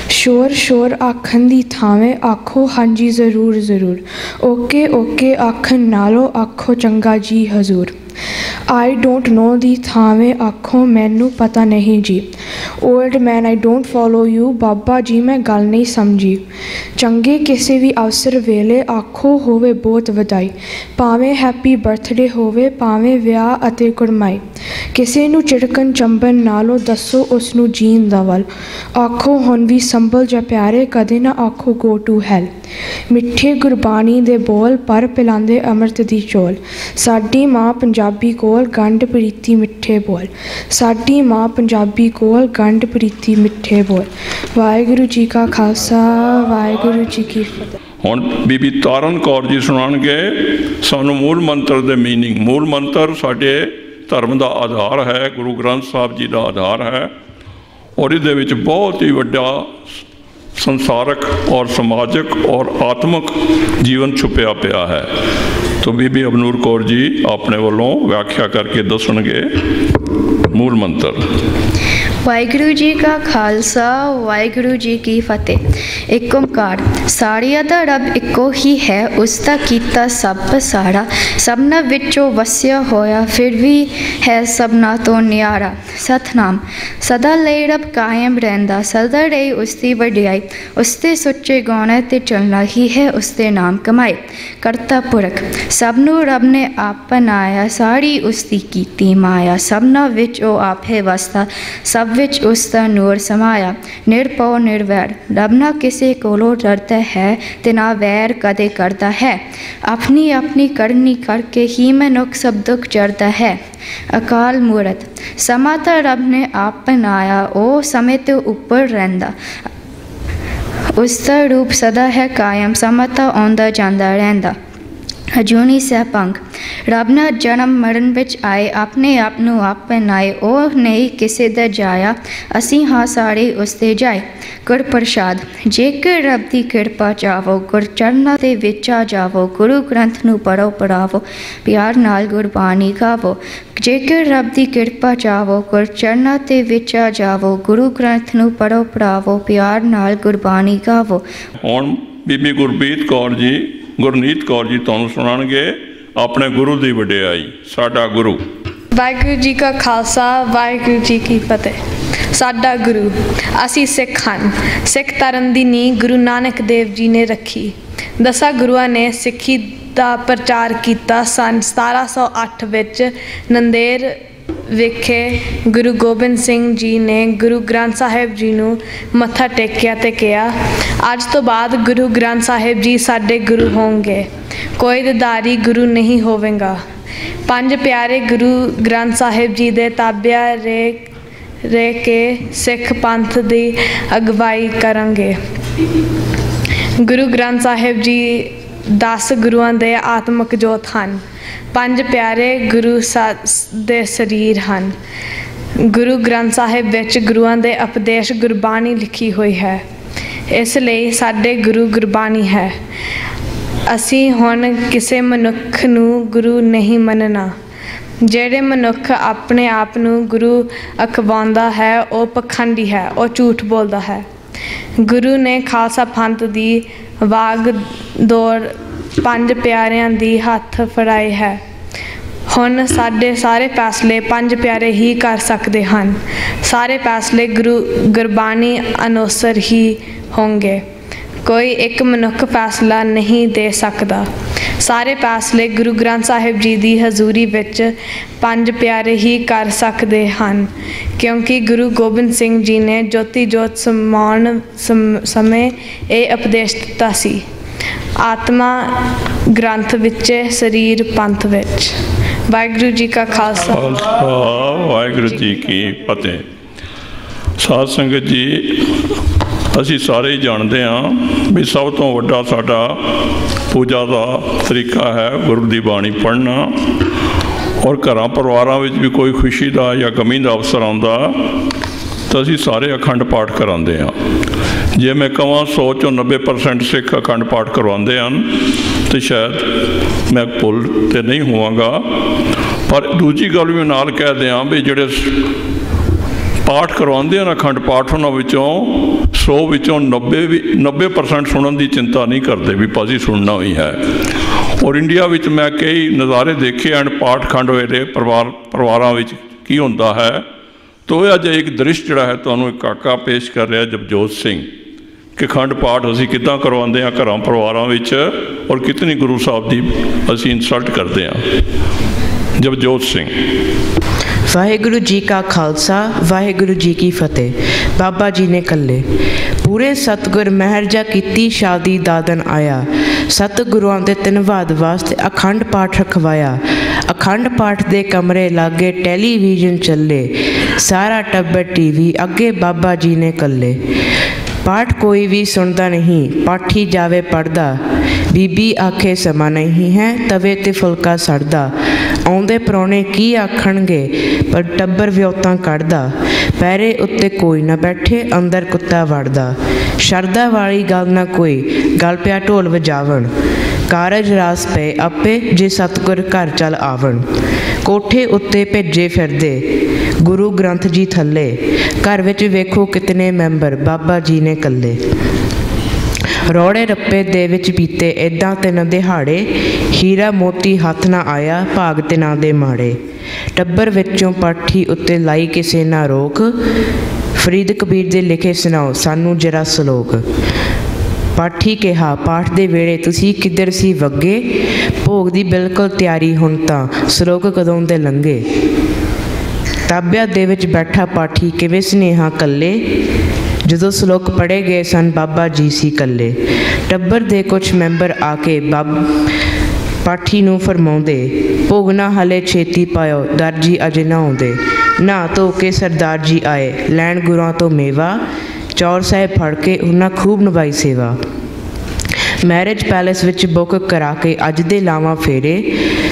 ਸ਼ੋਰ ਸ਼ੋਰ ਆਖਣ ਦੀ ਥਾਵੇਂ ਆਖੋ, ਹਾਂਜੀ, ਜ਼ਰੂਰ ਜ਼ਰੂਰ। ਓਕੇ ਓਕੇ, ਆਖਣ ਨਾਲੋਂ ਆਖੋ, ਚੰਗਾ ਜੀ, ਹਜ਼ੂਰ। ਆਈ ਡੋਂਟ ਨੋ ਦੀ ਥਾਵੇਂ ਆਖੋ, ਮੈਨੂੰ ਪਤਾ ਨਹੀਂ ਜੀ। Old man I don't follow you ਬਾਬਾ ਜੀ, ਮੈਂ ਗੱਲ ਨਹੀਂ ਸਮਝੀ। ਚੰਗੇ ਕਿਸੇ ਵੀ ਅਵਸਰ ਵੇਲੇ ਆਖੋ, ਹੋਵੇ ਬਹੁਤ ਵਧਾਈ। ਭਾਵੇਂ ਹੈਪੀ ਬਰਥਡੇ ਹੋਵੇ, ਭਾਵੇਂ ਵਿਆਹ ਅਤੇ ਕੁੜਮਾਈ ਕਿਸੇ ਨੂੰ ਝਿੜਕਣ ਚੰਬਨ ਨਾਲੋਂ ਦੱਸੋ ਉਸ ਨੂੰ ਜੀਣ ਦਾ ਵੱਲ। ਆਖੋ, ਹੁਣ ਵੀ ਸੰਭਲ ਜਾ ਪਿਆਰੇ, ਕਦੇ ਨਾ ਆਖੋ ਗੋ ਟੂ ਹੈਲ ਮਿੱਠੇ ਗੁਰਬਾਣੀ ਦੇ ਬੋਲ, ਪਰ ਪਿਲਾਉਂਦੇ ਅੰਮ੍ਰਿਤ ਦੀ ਚੋਲ। ਸਾਡੀ ਮਾਂ ਪੰਜਾਬੀ ਕੋਲ ਕੋਲ ਗੰਢ ਪ੍ਰੀਤੀ ਮਿੱਠੇ ਬੋਲ। ਸਾਡੀ ਮਾਂ ਪੰਜਾਬੀ ਕੋਲ ਗੰਢ ਪ੍ਰੀਤੀ ਮਿੱਠੇ ਬੋਲ। ਵਾਹਿਗੁਰੂ ਜੀ ਕਾ ਖਾਲਸਾ, ਵਾਹਿਗੁਰੂ ਜੀ ਕੀ ਫਤਿਹ। ਹੁਣ ਬੀਬੀ ਤਾਰਨ ਕੌਰ ਜੀ ਸੁਣਾਣਗੇ ਸਾਨੂੰ ਮੂਲ ਮੰਤਰ ਦੇ ਮੀਨਿੰਗ ਮੂਲ ਮੰਤਰ ਸਾਡੇ ਧਰਮ ਦਾ ਆਧਾਰ ਹੈ, ਗੁਰੂ ਗ੍ਰੰਥ ਸਾਹਿਬ ਜੀ ਦਾ ਆਧਾਰ ਹੈ। ਔਰ ਇਹਦੇ ਵਿੱਚ ਬਹੁਤ ਹੀ ਵੱਡਾ ਸੰਸਾਰਕ ਔਰ ਸਮਾਜਿਕ ਔਰ ਆਤਮਿਕ ਜੀਵਨ ਛੁਪਿਆ ਪਿਆ ਹੈ। ਤੋਂ ਬੀਬੀ ਅਬਨੂਰ ਕੌਰ ਜੀ ਆਪਣੇ ਵੱਲੋਂ ਵਿਆਖਿਆ ਕਰਕੇ ਦੱਸਣਗੇ ਮੂਲ ਮੰਤਰ। ਵਾਹਿਗੁਰੂ ਜੀ ਕਾ ਖਾਲਸਾ, ਵਾਹਿਗੁਰੂ ਜੀ ਕੀ ਫਤਿਹ। ਇੱਕ ਓੰਕਾਰ, ਸਾੜੀਆਂ ਦਾ ਰੱਬ ਇੱਕੋ ਹੀ ਹੈ, ਉਸ ਦਾ ਕੀਤਾ ਸਭ ਸਾਰਾ ਸਭਨਾ ਵਿੱਚੋਂ ਵਸਿਆ ਹੋਇਆ ਫਿਰ ਵੀ ਹੈ ਸਭਨਾ ਤੋਂ ਨਿਆਰਾ। ਸਤਨਾਮ, ਸਦਾ ਲਈ ਰੱਬ ਕਾਇਮ ਰਹਿੰਦਾ, ਸਦਾ ਰਹੀ ਉਸ ਦੀ ਵਡਿਆਈ। ਉਸ ਦੇ ਸੁੱਚੇ ਗਾਉਣਾ ਤੇ ਚੱਲਣਾ ਹੀ ਹੈ, ਉਸ ਦੇ ਨਾਮ ਕਮਾਏ। ਕਰਤਾ ਪੁਰਖ ਸਭ ਨੂੰ ਰੱਬ ਨੇ ਆਪ ਬਣਾਇਆ ਸਾੜੀ ਉਸ ਦੀ ਕੀਤੀ ਮਾਇਆ। ਸਭਨਾ ਵਿੱਚ ਉਹ ਆਪ ਹੈ ਵਸਦਾ, ਸਭ ਵਿੱਚ ਉਸ ਦਾ ਨੂਰ ਸਮਾਇਆ ਨਿਰਭਉ ਨਿਰਵੈਰ ਰੱਬ ਨਾ ਕਿਸੇ ਕੋਲੋਂ ਡਰਦਾ ਹੈ ਤੇ ਨਾ ਵੈਰ ਕਦੇ ਕਰਦਾ ਹੈ। ਆਪਣੀ ਆਪਣੀ ਕਰਨੀ ਕਰਕੇ ਹੀ ਮਨੁੱਖ ਸਭ ਦੁੱਖ ਚੜਦਾ ਹੈ। ਅਕਾਲ ਮੂਰਤ। ਸਮਾਂ ਤਾਂ ਰੱਬ ਨੇ ਆਪ ਬਣਾਇਆ ਉਹ ਸਮੇਂ ਤੋਂ ਉੱਪਰ ਰਹਿੰਦਾ। ਉਸ ਦਾ ਰੂਪ ਸਦਾ ਹੈ ਕਾਇਮ, ਸਮਾਂ ਤਾਂ ਆਉਂਦਾ ਜਾਂਦਾ ਰਹਿੰਦਾ। ਅਜੂਨੀ ਸਹਿਪੰਗ ਰੱਬ ਨਾ ਜਨਮ ਮਰਨ ਵਿੱਚ ਆਏ, ਆਪਣੇ ਆਪ ਨੂੰ ਆਪ ਬਣਾਏ ਉਹ ਨਹੀਂ ਕਿਸੇ ਦਾ ਜਾਇਆ, ਅਸੀਂ ਹਾਂ ਸਾਰੇ ਉਸ ਤੇ ਜਾਏ। ਗੁਰ ਪ੍ਰਸਾਦ, ਜੇਕਰ ਰੱਬ ਦੀ ਕਿਰਪਾ ਚਾਹੋ ਗੁਰ ਚਰਨਾਂ ਦੇ ਵਿੱਚ ਆ ਜਾਵੋ, ਗੁਰੂ ਗ੍ਰੰਥ ਨੂੰ ਪੜੋ ਪੜਾਵੋ ਪਿਆਰ ਨਾਲ ਗੁਰਬਾਣੀ ਗਾਵੋ। ਜੇਕਰ ਰੱਬ ਦੀ ਕਿਰਪਾ ਚਾਹੋ ਗੁਰ ਚਰਨਾਂ ਤੇ ਵਿੱਚ ਆ ਜਾਵੋ, ਗੁਰੂ ਗ੍ਰੰਥ ਨੂੰ ਪੜੋ ਪੜਾਵੋ ਪਿਆਰ ਨਾਲ ਗੁਰਬਾਣੀ ਗਾਵੋ। ਹੁਣ ਬੀਬੀ ਗੁਰਬੀਤ ਕੌਰ ਜੀ ਗੁਰਨੀਤ ਕੌਰ ਜੀ ਤੁਹਾਨੂੰ ਸੁਣਾਉਣਗੇ, ਆਪਣੇ ਗੁਰੂ ਦੀ ਵਡਿਆਈ, ਸਾਡਾ ਗੁਰੂ। ਵਾਹਿਗੁਰੂ ਜੀ ਕਾ ਖਾਲਸਾ, ਵਾਹਿਗੁਰੂ ਜੀ ਕੀ ਫਤਿਹ। ਸਾਡਾ ਗੁਰੂ, ਅਸੀਂ ਸਿੱਖ ਹਨ। ਸਿੱਖ ਧਰਮ ਦੀ ਨੀਂਹ ਗੁਰੂ ਨਾਨਕ ਦੇਵ ਜੀ ਨੇ ਰੱਖੀ। ਦਸਾਂ ਗੁਰੂਆਂ ਨੇ ਸਿੱਖੀ ਦਾ ਪ੍ਰਚਾਰ ਕੀਤਾ। ਸਨ 1708 ਵਿੱਚ ਨੰਦੇਰ ਵਿਖੇ, ਗੁਰੂ ਗੋਬਿੰਦ ਸਿੰਘ ਜੀ ਨੇ ਗੁਰੂ ਗ੍ਰੰਥ ਸਾਹਿਬ ਜੀ ਨੂੰ ਮੱਥਾ ਟੇਕਿਆ ਤੇ ਕਿਹਾ, ਅੱਜ ਤੋਂ ਬਾਅਦ ਗੁਰੂ ਗ੍ਰੰਥ ਸਾਹਿਬ ਜੀ ਸਾਡੇ ਗੁਰੂ ਹੋਣਗੇ। ਕੋਈ ਦਦਾਰੀ ਗੁਰੂ ਨਹੀਂ ਹੋਵੇਗਾ। ਪੰਜ ਪਿਆਰੇ ਗੁਰੂ ਗ੍ਰੰਥ ਸਾਹਿਬ ਜੀ ਦੇ ਤਾਬਿਆ ਰੇ ਰਹਿ ਕੇ ਸਿੱਖ ਪੰਥ ਦੀ ਅਗਵਾਈ ਕਰਾਂਗੇ। ਗੁਰੂ ਗ੍ਰੰਥ ਸਾਹਿਬ ਜੀ 10 ਗੁਰੂਆਂ ਦੇ ਆਤਮਿਕ ਜੋਤ ਹਨ। ਪੰਜ ਪਿਆਰੇ ਗੁਰੂ ਦੇ ਸਰੀਰ ਹਨ। ਗੁਰੂ ਗ੍ਰੰਥ ਸਾਹਿਬ ਵਿੱਚ ਗੁਰੂਆਂ ਦੇ ਉਪਦੇਸ਼ ਗੁਰਬਾਣੀ ਲਿਖੀ ਹੋਈ ਹੈ। ਇਸ ਲਈ ਸਾਡੇ ਗੁਰੂ ਗੁਰਬਾਣੀ ਹੈ। ਅਸੀਂ ਹੁਣ ਕਿਸੇ ਮਨੁੱਖ ਨੂੰ ਗੁਰੂ ਨਹੀਂ ਮੰਨਣਾ। ਜਿਹੜੇ ਮਨੁੱਖ ਆਪਣੇ ਆਪ ਨੂੰ ਗੁਰੂ ਅਖਵਾਉਂਦਾ ਹੈ, ਉਹ ਪਖੰਡੀ ਹੈ, ਉਹ ਝੂਠ ਬੋਲਦਾ ਹੈ। ਗੁਰੂ ਨੇ ਖਾਲਸਾ ਪੰਥ ਦੀ ਵਾਗ ਦੌੜ ਪੰਜ ਪਿਆਰਿਆਂ ਦੀ ਹੱਥ ਫੜਾਈ ਹੈ। ਹੁਣ ਸਾਡੇ ਸਾਰੇ ਫੈਸਲੇ ਪੰਜ ਪਿਆਰੇ ਹੀ ਕਰ ਸਕਦੇ ਹਨ। ਸਾਰੇ ਫੈਸਲੇ ਗੁਰੂ ਗੁਰਬਾਣੀ ਅਨੁਸਾਰ ਹੀ ਹੋਣਗੇ। ਕੋਈ ਇੱਕ ਮਨੁੱਖ ਫੈਸਲਾ ਨਹੀਂ ਦੇ ਸਕਦਾ। ਸਾਰੇ ਫੈਸਲੇ ਗੁਰੂ ਗ੍ਰੰਥ ਸਾਹਿਬ ਜੀ ਦੀ ਹਜ਼ੂਰੀ ਵਿੱਚ ਪੰਜ ਪਿਆਰੇ ਹੀ ਕਰ ਸਕਦੇ ਹਨ। ਕਿਉਂਕਿ ਗੁਰੂ ਗੋਬਿੰਦ ਸਿੰਘ ਜੀ ਨੇ ਜੋਤੀ ਜੋਤ ਸਮਾਉਣ ਸਮੇਂ ਇਹ ਉਪਦੇਸ਼ ਦਿੱਤਾ ਸੀ। ਆਤਮਾ ਗ੍ਰੰਥ ਵਿੱਚ, ਸਰੀਰ ਪੰਥ ਵਿੱਚ। ਵਾਹਿਗੁਰੂ ਜੀ ਕਾ ਖਾਲਸਾ। ਖਾਲਸਾ, ਵਾਹਿਗੁਰੂ ਜੀ ਕੀ ਫਤਿਹ। ਸਾਧ ਸੰਗਤ ਜੀ, ਅਸੀਂ ਸਾਰੇ ਹੀ ਜਾਣਦੇ ਹਾਂ ਵੀ ਸਭ ਤੋਂ ਵੱਡਾ ਸਾਡਾ ਪੂਜਾ ਦਾ ਤਰੀਕਾ ਹੈ ਗੁਰੂ ਦੀ ਬਾਣੀ ਪੜ੍ਹਨਾ। ਔਰ ਘਰਾਂ ਪਰਿਵਾਰਾਂ ਵਿੱਚ ਵੀ ਕੋਈ ਖੁਸ਼ੀ ਦਾ ਜਾਂ ਗਮੀ ਦਾ ਅਵਸਰ ਆਉਂਦਾ। ਤਾਂ ਅਸੀਂ ਸਾਰੇ ਅਖੰਡ ਪਾਠ ਕਰਾਉਂਦੇ ਹਾਂ। ਜੇ ਮੈਂ ਕਹਾਂ 100 ਚੋਂ 90% ਸਿੱਖ ਅਖੰਡ ਪਾਠ ਕਰਵਾਉਂਦੇ ਹਨ, ਤੇ ਸ਼ਾਇਦ ਮੈਂ ਭੁੱਲ ਤੇ ਨਹੀਂ ਹੋਵਾਂਗਾ। ਪਰ ਦੂਜੀ ਗੱਲ ਵੀ ਨਾਲ ਕਹਿ ਦਿਆਂ ਵੀ ਜਿਹੜੇ ਪਾਠ ਕਰਵਾਉਂਦੇ ਹਨ ਅਖੰਡ ਪਾਠ, ਉਹਨਾਂ ਵਿੱਚੋਂ 100 ਵਿੱਚੋਂ 90 ਵੀ 90% ਸੁਣਨ ਦੀ ਚਿੰਤਾ ਨਹੀਂ ਕਰਦੇ ਵੀ ਭਾਜੀ ਸੁਣਨਾ ਹੀ ਹੈ। ਔਰ ਇੰਡੀਆ ਵਿੱਚ ਮੈਂ ਕਈ ਨਜ਼ਾਰੇ ਦੇਖੇ ਹਨ ਪਾਠ ਖੰਡ ਵੇਲੇ ਪਰਿਵਾਰ, ਪਰਿਵਾਰਾਂ ਵਿੱਚ ਕੀ ਹੁੰਦਾ ਹੈ। ਤੋ ਇਹ ਅੱਜ ਦ੍ਰਿਸ਼ ਜਿਹੜਾ ਹੈ ਤੁਹਾਨੂੰ ਇੱਕ ਕਾਕਾ ਪੇਸ਼ ਕਰ ਰਿਹਾ ਜਪਜੋਤ ਸਿੰਘ ਕਿ ਖੰਡ ਪਾਠ ਅਸੀਂ ਕਿੱਦਾਂ ਕਰਵਾਉਂਦੇ ਹਾਂ ਘਰਾਂ ਪਰਿਵਾਰਾਂ ਵਿੱਚ ਔਰ ਕਿਤਨੀ ਗੁਰੂ ਸਾਹਿਬ ਦੀ ਅਸੀਂ ਇਨਸਲਟ ਕਰਦੇ ਹਾਂ। ਜਪਜੋਤ ਸਿੰਘ। ਵਾਹਿਗੁਰੂ ਜੀ ਕਾ ਖਾਲਸਾ, ਵਾਹਿਗੁਰੂ ਜੀ ਕੀ ਫਤਿਹ। ਬਾਬਾ ਜੀ ਨੇ ਕੱਲੇ ਪੂਰੇ ਸਤਗੁਰ ਮਹਿਰ ਜਾ ਕੀਤੀ ਸ਼ਾਦੀ ਦਾਦਨ ਆਇਆ। ਸਤਿਗੁਰਾਂ ਦੇ ਧੰਨਵਾਦ ਵਾਸਤੇ ਅਖੰਡ ਪਾਠ ਰਖਵਾਇਆ। ਅਖੰਡ ਪਾਠ ਦੇ ਕਮਰੇ ਲਾਗੇ ਟੈਲੀਵਿਜ਼ਨ ਚੱਲੇ। ਸਾਰਾ ਟੱਬਰ ਟੀਵੀ ਅੱਗੇ ਬਾਬਾ ਜੀ ਨੇ ਕੱਲੇ। ਪਾਠ ਕੋਈ ਵੀ ਸੁਣਦਾ ਨਹੀਂ, ਪਾਠੀ ਜਾਵੇ ਪੜਦਾ ਬੀਬੀ ਆਖੇ, ਸਮਾਂ ਨਹੀਂ ਹੈ, ਤਵੇ ਤੇ ਫੁਲਕਾ ਸੜਦਾ। ਆਉਂਦੇ ਪਰੌਣੇ ਕੀ ਆਖਣਗੇ, ਪਰ ਟੱਬਰ ਵਿਉਤਾਂ ਕੱਢਦਾ। ਪੈਰੇ ਉੱਤੇ ਕੋਈ ਨਾ ਬੈਠੇ, ਅੰਦਰ ਕੁੱਤਾ ਵੜਦਾ। ਸ਼ਰਦਾ ਵਾਲੀ ਗੱਲ ਨਾ ਕੋਈ, ਗਲ ਪਿਆ ਢੋਲ ਵਜਾਵਣ। ਕਾਰਜ ਰਾਸ ਪਏ ਆਪੇ, ਜੇ ਸਤਗੁਰ ਘਰ ਚਲ ਆਵਣ। ਕੋਠੇ ਉੱਤੇ ਭੇਜੇ ਫਿਰਦੇ। ਗੁਰੂ ਗ੍ਰੰਥ ਜੀ ਥੱਲੇ, ਘਰ ਵਿੱਚ ਵੇਖੋ ਕਿਤਨੇ ਮੈਂਬਰ, ਬਾਬਾ ਜੀ ਨੇ ਕੱਲੇ ਰੋੜੇ ਰੱਪੇ ਦੇ ਵਿੱਚ ਬੀਤੇ ਇਦਾਂ ਤਿੰਨ ਦਿਹਾੜੇ, ਹੀਰਾ ਮੋਤੀ ਹੱਥ ਨਾ ਆਇਆ, ਭਾਗ ਤਿਨਾਂ ਦੇ ਮਾੜੇ। ਟੱਬਰ ਵਿੱਚੋਂ ਪਾਠੀ ਉੱਤੇ ਲਾਈ ਕਿਸੇ ਨਾ ਰੋਕ, ਫਰੀਦ ਕਬੀਰ ਦੇ ਲਿਖੇ ਸੁਣਾਓ, ਸਾਨੂੰ ਜਰਾ ਸਲੋਕ। ਪਾਠੀ ਕਿਹਾ, ਪਾਠ ਦੇ ਵੇਲੇ ਤੁਸੀਂ ਕਿੱਧਰ ਸੀ ਵੱਗੇ? ਭੋਗ ਦੀ ਬਿਲਕੁਲ ਤਿਆਰੀ ਹੁਣ ਤਾਂ, ਸ਼ਲੋਕ ਕਦੋਂ ਦੇ ਲੰਗੇ ਤਾਬਿਆ ਦੇ ਵਿੱਚ ਬੈਠਾ ਪਾਠੀ ਕਿਵੇਂ ਸਨੇਹਾ ਕੱਲੇ? ਜਦੋਂ ਸ਼ਲੋਕ ਪੜ੍ਹੇ ਗਏ ਸਨ, ਬਾਬਾ ਜੀ ਸੀ ਕੱਲੇ। ਟੱਬਰ ਦੇ ਕੁਝ ਮੈਂਬਰ ਆ ਕੇ ਬਾਬ ਪਾਠੀ ਨੂੰ ਫਰਮਾਉਂਦੇ, ਭੋਗ ਹਲੇ ਛੇਤੀ ਪਾਇਓ ਦਰਜੀ ਅਜੇ ਨਾ ਆਉਂਦੇ। ਨਾ ਧੋ ਕੇ ਸਰਦਾਰ ਜੀ ਆਏ, ਲੈਣ ਗੁਰਾਂ ਤੋਂ ਮੇਵਾ। ਚੌਰ ਸਾਹਿਬ ਫੜ ਕੇ ਉਹਨਾਂ ਖੂਬ ਨਿਭਾਈ ਸੇਵਾ। ਮੈਰਿਜ ਪੈਲੇਸ ਵਿੱਚ ਬੁੱਕ ਕਰਾ ਕੇ ਅੱਜ ਦੇ ਲਾਵਾਂ ਫੇਰੇ।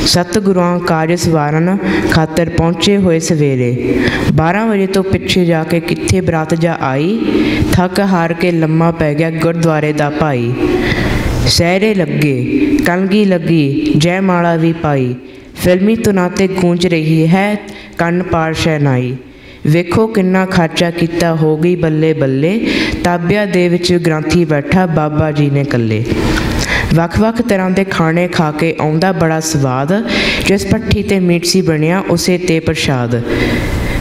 ਸਤਿਗੁਰਾਂ ਕਾਰਜ ਸਵਾਰਨ ਖਾਤਰ ਪਹੁੰਚੇ ਹੋਏ ਸਵੇਰੇ। 12 ਵਜੇ ਤੋਂ ਪਿੱਛੇ ਜਾ ਕੇ ਕਿੱਥੇ ਬਰਾਤ ਜਾ ਆਈ, ਥੱਕ ਹਾਰ ਕੇ ਲੰਮਾ ਪੈ ਗਿਆ ਗੁਰਦੁਆਰੇ ਦਾ ਭਾਈ। ਸਹਿਰੇ ਲੱਗੇ, ਕਲਗੀ ਲੱਗੀ ਜੈ ਮਾਲਾ ਵੀ ਪਾਈ। ਫਿਲਮੀ ਧੁਨਾਂ ਤੇ ਗੂੰਜ ਰਹੀ ਹੈ, ਕੰਨ ਪਾਰ ਸ਼ਹਿਨਾਈ। ਵੇਖੋ ਕਿੰਨਾ ਖਰਚਾ ਕੀਤਾ, ਹੋ ਗਈ ਬੱਲੇ ਬੱਲੇ। ਤਾਬਿਆ ਦੇ ਵਿੱਚ ਗ੍ਰੰਥੀ ਬੈਠਾ, ਬਾਬਾ ਜੀ ਨੇ ਕੱਲੇ ਵੱਖ-ਵੱਖ ਤਰ੍ਹਾਂ ਦੇ ਖਾਣੇ ਖਾ ਕੇ ਆਉਂਦਾ ਬੜਾ ਸਵਾਦ, ਜਿਸ ਪੱਠੀ ਤੇ ਮੀਟ ਸੀ ਬਣਿਆ, ਉਸੇ ਤੇ ਪ੍ਰਸ਼ਾਦ।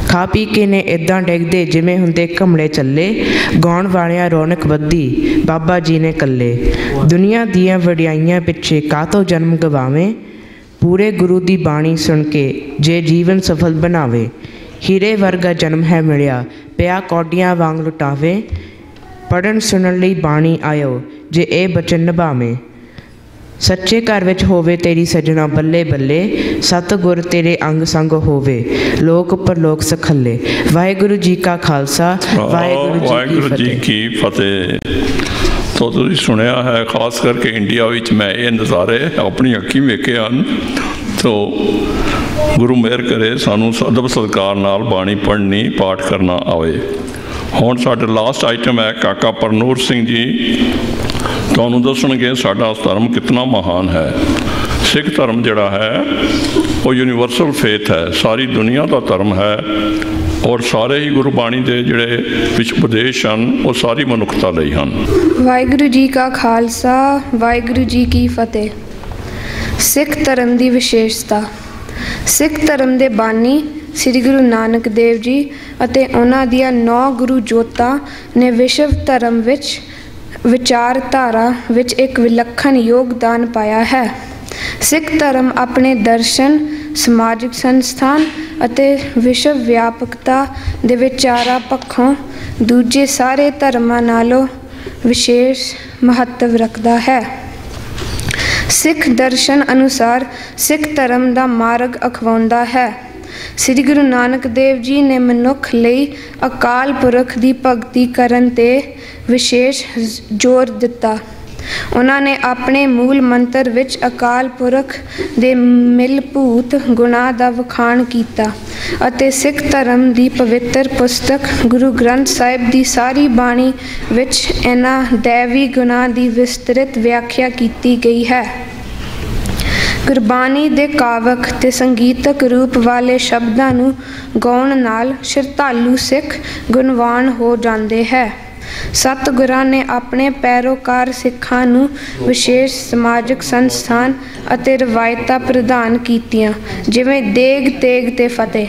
ਖਾ ਪੀ ਕੇ ਨੇ ਇਦਾਂ ਡਿੱਗਦੇ ਜਿਵੇਂ ਹੁੰਦੇ ਘਮੜੇ ਚੱਲੇ, ਗਾਉਣ ਵਾਲਿਆਂ ਰੌਣਕ ਵੱਧੀ, ਬਾਬਾ ਜੀ ਨੇ ਕੱਲੇ। ਦੁਨੀਆ ਦੀਆਂ ਵਡਿਆਈਆਂ ਪਿੱਛੇ ਕਾਤੋਂ ਜਨਮ ਗਵਾਵੇਂ? ਪੂਰੇ ਗੁਰੂ ਦੀ ਬਾਣੀ ਸੁਣ ਕੇ ਜੇ ਜੀਵਨ ਸਫਲ ਬਣਾਵੇ, ਹੀਰੇ ਵਰਗਾ ਜਨਮ ਹੈ ਮਿਲਿਆ, ਪਿਆ ਕੌਡੀਆਂ ਵਾਂਗ ਲੁਟਾਵੇ। ਪੜਨ ਸੁਣਨ ਲਈ ਬਾਣੀ ਆਇਓ, ਜੇ ਇਹ ਬਚਨ ਨਿਭਾਵੇਂ। ਸੱਚੇ ਘਰ ਵਿੱਚ ਹੋਵੇ ਤੇਰੀ ਸਜਣਾ ਬੱਲੇ ਬੱਲੇ ਸਤਿਗੁਰ ਤੇਰੇ ਅੰਗ ਸੰਗ ਹੋਵੇ ਲੋਕ ਉੱਪਰ ਲੋਕ ਸਖੱਲੇ। ਵਾਹਿਗੁਰੂ ਜੀ ਕਾ ਖਾਲਸਾ ਵਾਹਿਗੁਰੂ ਜੀ ਕੀ ਫਤਿਹ। ਤੋ ਤੁਸੀਂ ਸੁਣਿਆ ਹੈ ਖਾਸ ਕਰਕੇ ਇੰਡੀਆ ਵਿੱਚ ਮੈਂ ਇਹ ਨਜ਼ਾਰੇ ਆਪਣੀ ਅੱਖੀਂ ਵੇਖੇ ਹਨ। ਤੋ ਗੁਰੂ ਮਿਹਰ ਕਰੇ ਸਾਨੂੰ ਅਦਬ ਸਤਿਕਾਰ ਨਾਲ ਬਾਣੀ ਪੜ੍ਹਨੀ ਪਾਠ ਕਰਨਾ ਆਵੇ। ਹੁਣ ਸਾਡਾ ਲਾਸਟ ਆਈਟਮ ਹੈ ਕਾਕਾ ਪਰਨੂਰ ਸਿੰਘ ਜੀ। ਤੁਹਾਨੂੰ ਦੱਸਣਗੇ ਸਾਡਾ ਧਰਮ ਕਿੰਨਾ ਮਹਾਨ ਹੈ। ਸਿੱਖ ਧਰਮ ਜਿਹੜਾ ਹੈ, ਉਹ ਯੂਨੀਵਰਸਲ ਫੇਥ ਹੈ। ਸਾਰੀ ਦੁਨੀਆ ਦਾ ਧਰਮ ਹੈ ਔਰ ਸਾਰੇ ਹੀ ਗੁਰਬਾਣੀ ਦੇ ਜਿਹੜੇ ਵਿਚ ਉਪਦੇਸ਼ ਹਨ, ਉਹ ਸਾਰੀ ਮਨੁੱਖਤਾ ਲਈ ਹਨ। ਵਾਹਿਗੁਰੂ ਜੀ ਕਾ ਖਾਲਸਾ, ਵਾਹਿਗੁਰੂ ਜੀ ਕੀ ਫਤਿਹ। ਸਿੱਖ ਧਰਮ ਦੀ ਵਿਸ਼ੇਸ਼ਤਾ। ਸਿੱਖ ਧਰਮ ਦੇ ਬਾਨੀ ਸ੍ਰੀ ਗੁਰੂ ਨਾਨਕ ਦੇਵ ਜੀ ਅਤੇ ਉਹਨਾਂ ਦੀਆਂ ਨੌ ਗੁਰੂ ਜੋਤਾਂ ਨੇ ਵਿਸ਼ਵ ਧਰਮ ਵਿੱਚ ਵਿਚਾਰਧਾਰਾ ਵਿੱਚ ਇੱਕ ਵਿਲੱਖਣ ਯੋਗਦਾਨ ਪਾਇਆ ਹੈ। ਸਿੱਖ ਧਰਮ ਆਪਣੇ ਦਰਸ਼ਨ, ਸਮਾਜਿਕ ਸੰਸਥਾਨ ਅਤੇ ਵਿਸ਼ਵ ਵਿਆਪਕਤਾ ਦੇ ਵਿਚਾਰਾਂ ਪੱਖੋਂ ਦੂਜੇ ਸਾਰੇ ਧਰਮਾਂ ਨਾਲੋਂ ਵਿਸ਼ੇਸ਼ ਮਹੱਤਵ ਰੱਖਦਾ ਹੈ। ਸਿੱਖ ਦਰਸ਼ਨ ਅਨੁਸਾਰ ਸਿੱਖ ਧਰਮ ਦਾ ਮਾਰਗ ਅਖਵਾਉਂਦਾ ਹੈ। ਸ੍ਰੀ ਗੁਰੂ ਨਾਨਕ ਦੇਵ ਜੀ ਨੇ ਮਨੁੱਖ ਲਈ ਅਕਾਲ ਪੁਰਖ ਦੀ ਭਗਤੀ ਕਰਨ ਤੇ ਵਿਸ਼ੇਸ਼ ਜ਼ੋਰ ਦਿੱਤਾ। ਉਹਨਾਂ ਨੇ ਆਪਣੇ ਮੂਲ ਮੰਤਰ ਵਿੱਚ ਅਕਾਲ ਪੁਰਖ ਦੇ ਮਿਲਭੂਤ ਗੁਣਾ ਦਾ ਵਖਾਣ ਕੀਤਾ ਅਤੇ ਸਿੱਖ ਧਰਮ ਦੀ ਪਵਿੱਤਰ ਪੁਸਤਕ ਗੁਰੂ ਗ੍ਰੰਥ ਸਾਹਿਬ ਦੀ ਸਾਰੀ ਬਾਣੀ ਵਿੱਚ ਇਹਨਾਂ ਦੇਵੀ ਗੁਣਾ ਦੀ ਵਿਸਤ੍ਰਿਤ ਵਿਆਖਿਆ ਕੀਤੀ ਗਈ ਹੈ। ਗੁਰਬਾਣੀ ਦੇ ਕਾਵਕ ਤੇ ਸੰਗੀਤਕ ਰੂਪ ਵਾਲੇ ਸ਼ਬਦਾਂ ਨੂੰ ਗਾਉਣ ਨਾਲ ਸ਼ਰਧਾਲੂ ਸਿੱਖ ਗੁਣਵਾਨ ਹੋ ਜਾਂਦੇ ਹੈ। ਸਤਿਗੁਰਾਂ ਨੇ ਆਪਣੇ ਪੈਰੋਕਾਰ ਸਿੱਖਾਂ ਨੂੰ ਵਿਸ਼ੇਸ਼ ਸਮਾਜਿਕ ਸੰਸਥਾਨ ਅਤੇ ਰਵਾਇਤਾਂ ਪ੍ਰਦਾਨ ਕੀਤੀਆਂ, ਜਿਵੇਂ ਦੇਗ ਤੇਗ ਤੇ ਫਤਿਹ।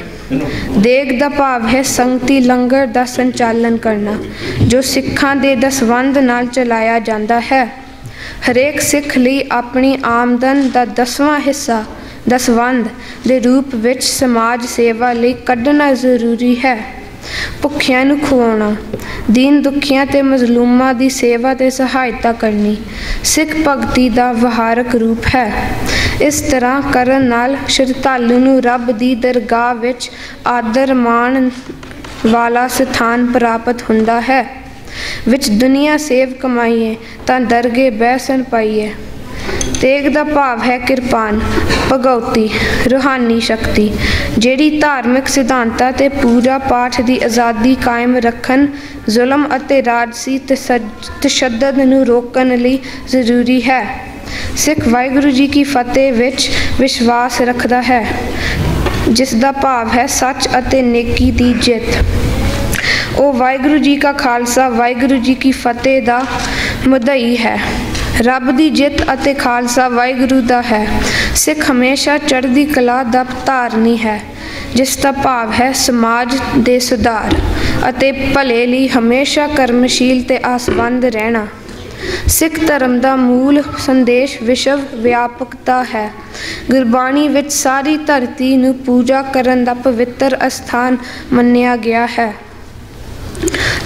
ਦੇਗ ਦਾ ਭਾਵ ਹੈ ਸੰਗਤੀ, ਲੰਗਰ ਦਾ ਸੰਚਾਲਨ ਕਰਨਾ, ਜੋ ਸਿੱਖਾਂ ਦੇ ਦਸਵੰਧ ਨਾਲ ਚਲਾਇਆ ਜਾਂਦਾ ਹੈ। ਹਰੇਕ ਸਿੱਖ ਲਈ ਆਪਣੀ ਆਮਦਨ ਦਾ ਦਸਵਾਂ ਹਿੱਸਾ, ਦਸਵੰਧ ਦੇ ਰੂਪ ਵਿੱਚ ਸਮਾਜ ਸੇਵਾ ਲਈ ਕੱਢਣਾ ਜ਼ਰੂਰੀ ਹੈ। ਭੁੱਖਿਆਂ ਨੂੰ ਖਵਾਉਣਾ, ਦੀਨ ਦੁਖੀਆਂ ਤੇ ਮਜ਼ਲੂਮਾਂ ਦੀ ਸੇਵਾ ਤੇ ਸਹਾਇਤਾ ਕਰਨੀ, ਸਿੱਖ ਭਗਤੀ ਦਾ ਵਿਹਾਰਕ ਰੂਪ ਹੈ। ਇਸ ਤਰ੍ਹਾਂ ਕਰਨ ਨਾਲ ਸ਼ਰਧਾਲੂ ਨੂੰ ਰੱਬ ਦੀ ਦਰਗਾਹ ਵਿੱਚ ਆਦਰ ਮਾਣ ਵਾਲਾ ਸਥਾਨ ਪ੍ਰਾਪਤ ਹੁੰਦਾ ਹੈ। ਵਿੱਚ ਦੁਨੀਆ ਸੇਵ ਕਮਾਈਏ, ਤਾਂ ਦਰਗੇ ਬੈਸਨ ਪਾਈਏ। ਤੇਗ ਦਾ ਭਾਵ ਹੈ ਕਿਰਪਾਨ, ਭਗਉਤੀ, ਰੂਹਾਨੀ ਸ਼ਕਤੀ, ਜਿਹੜੀ ਧਾਰਮਿਕ ਸਿਧਾਂਤਾਂ ਤੇ ਪੂਜਾ ਪਾਠ ਦੀ ਆਜ਼ਾਦੀ ਕਾਇਮ ਰੱਖਣ, ਜ਼ੁਲਮ ਅਤੇ ਰਾਜਸੀ ਤਸ਼ੱਦਦ ਨੂੰ ਰੋਕਣ ਲਈ ਜ਼ਰੂਰੀ ਹੈ। ਸਿੱਖ ਵਾਹਿਗੁਰੂ ਜੀ ਕੀ ਫਤਿਹ ਵਿੱਚ ਵਿਸ਼ਵਾਸ ਰੱਖਦਾ ਹੈ, ਜਿਸ ਦਾ ਭਾਵ ਹੈ ਸੱਚ ਅਤੇ ਨੇਕੀ ਦੀ ਜਿੱਤ। ਉਹ ਵਾਹਿਗੁਰੂ ਜੀ ਕਾ ਖਾਲਸਾ, ਵਾਹਿਗੁਰੂ ਜੀ ਕੀ ਫਤਿਹ ਦਾ ਮੁਦਈ ਹੈ। ਰੱਬ ਦੀ ਜਿੱਤ ਅਤੇ ਖਾਲਸਾ ਵਾਹਿਗੁਰੂ ਦਾ ਹੈ। ਸਿੱਖ ਹਮੇਸ਼ਾ ਚੜ੍ਹਦੀ ਕਲਾ ਦਾ ਧਾਰਨੀ ਹੈ, ਜਿਸ ਦਾ ਭਾਵ ਹੈ ਸਮਾਜ ਦੇ ਸੁਧਾਰ ਅਤੇ ਭਲੇ ਲਈ ਹਮੇਸ਼ਾ ਕਰਮਸ਼ੀਲ ਤੇ ਆਸਵੰਦ ਰਹਿਣਾ। ਸਿੱਖ ਧਰਮ ਦਾ ਮੂਲ ਸੰਦੇਸ਼ ਵਿਸ਼ਵ ਵਿਆਪਕਤਾ ਹੈ। ਗੁਰਬਾਣੀ ਵਿੱਚ ਸਾਰੀ ਧਰਤੀ ਨੂੰ ਪੂਜਾ ਕਰਨ ਦਾ ਪਵਿੱਤਰ ਅਸਥਾਨ ਮੰਨਿਆ ਗਿਆ ਹੈ।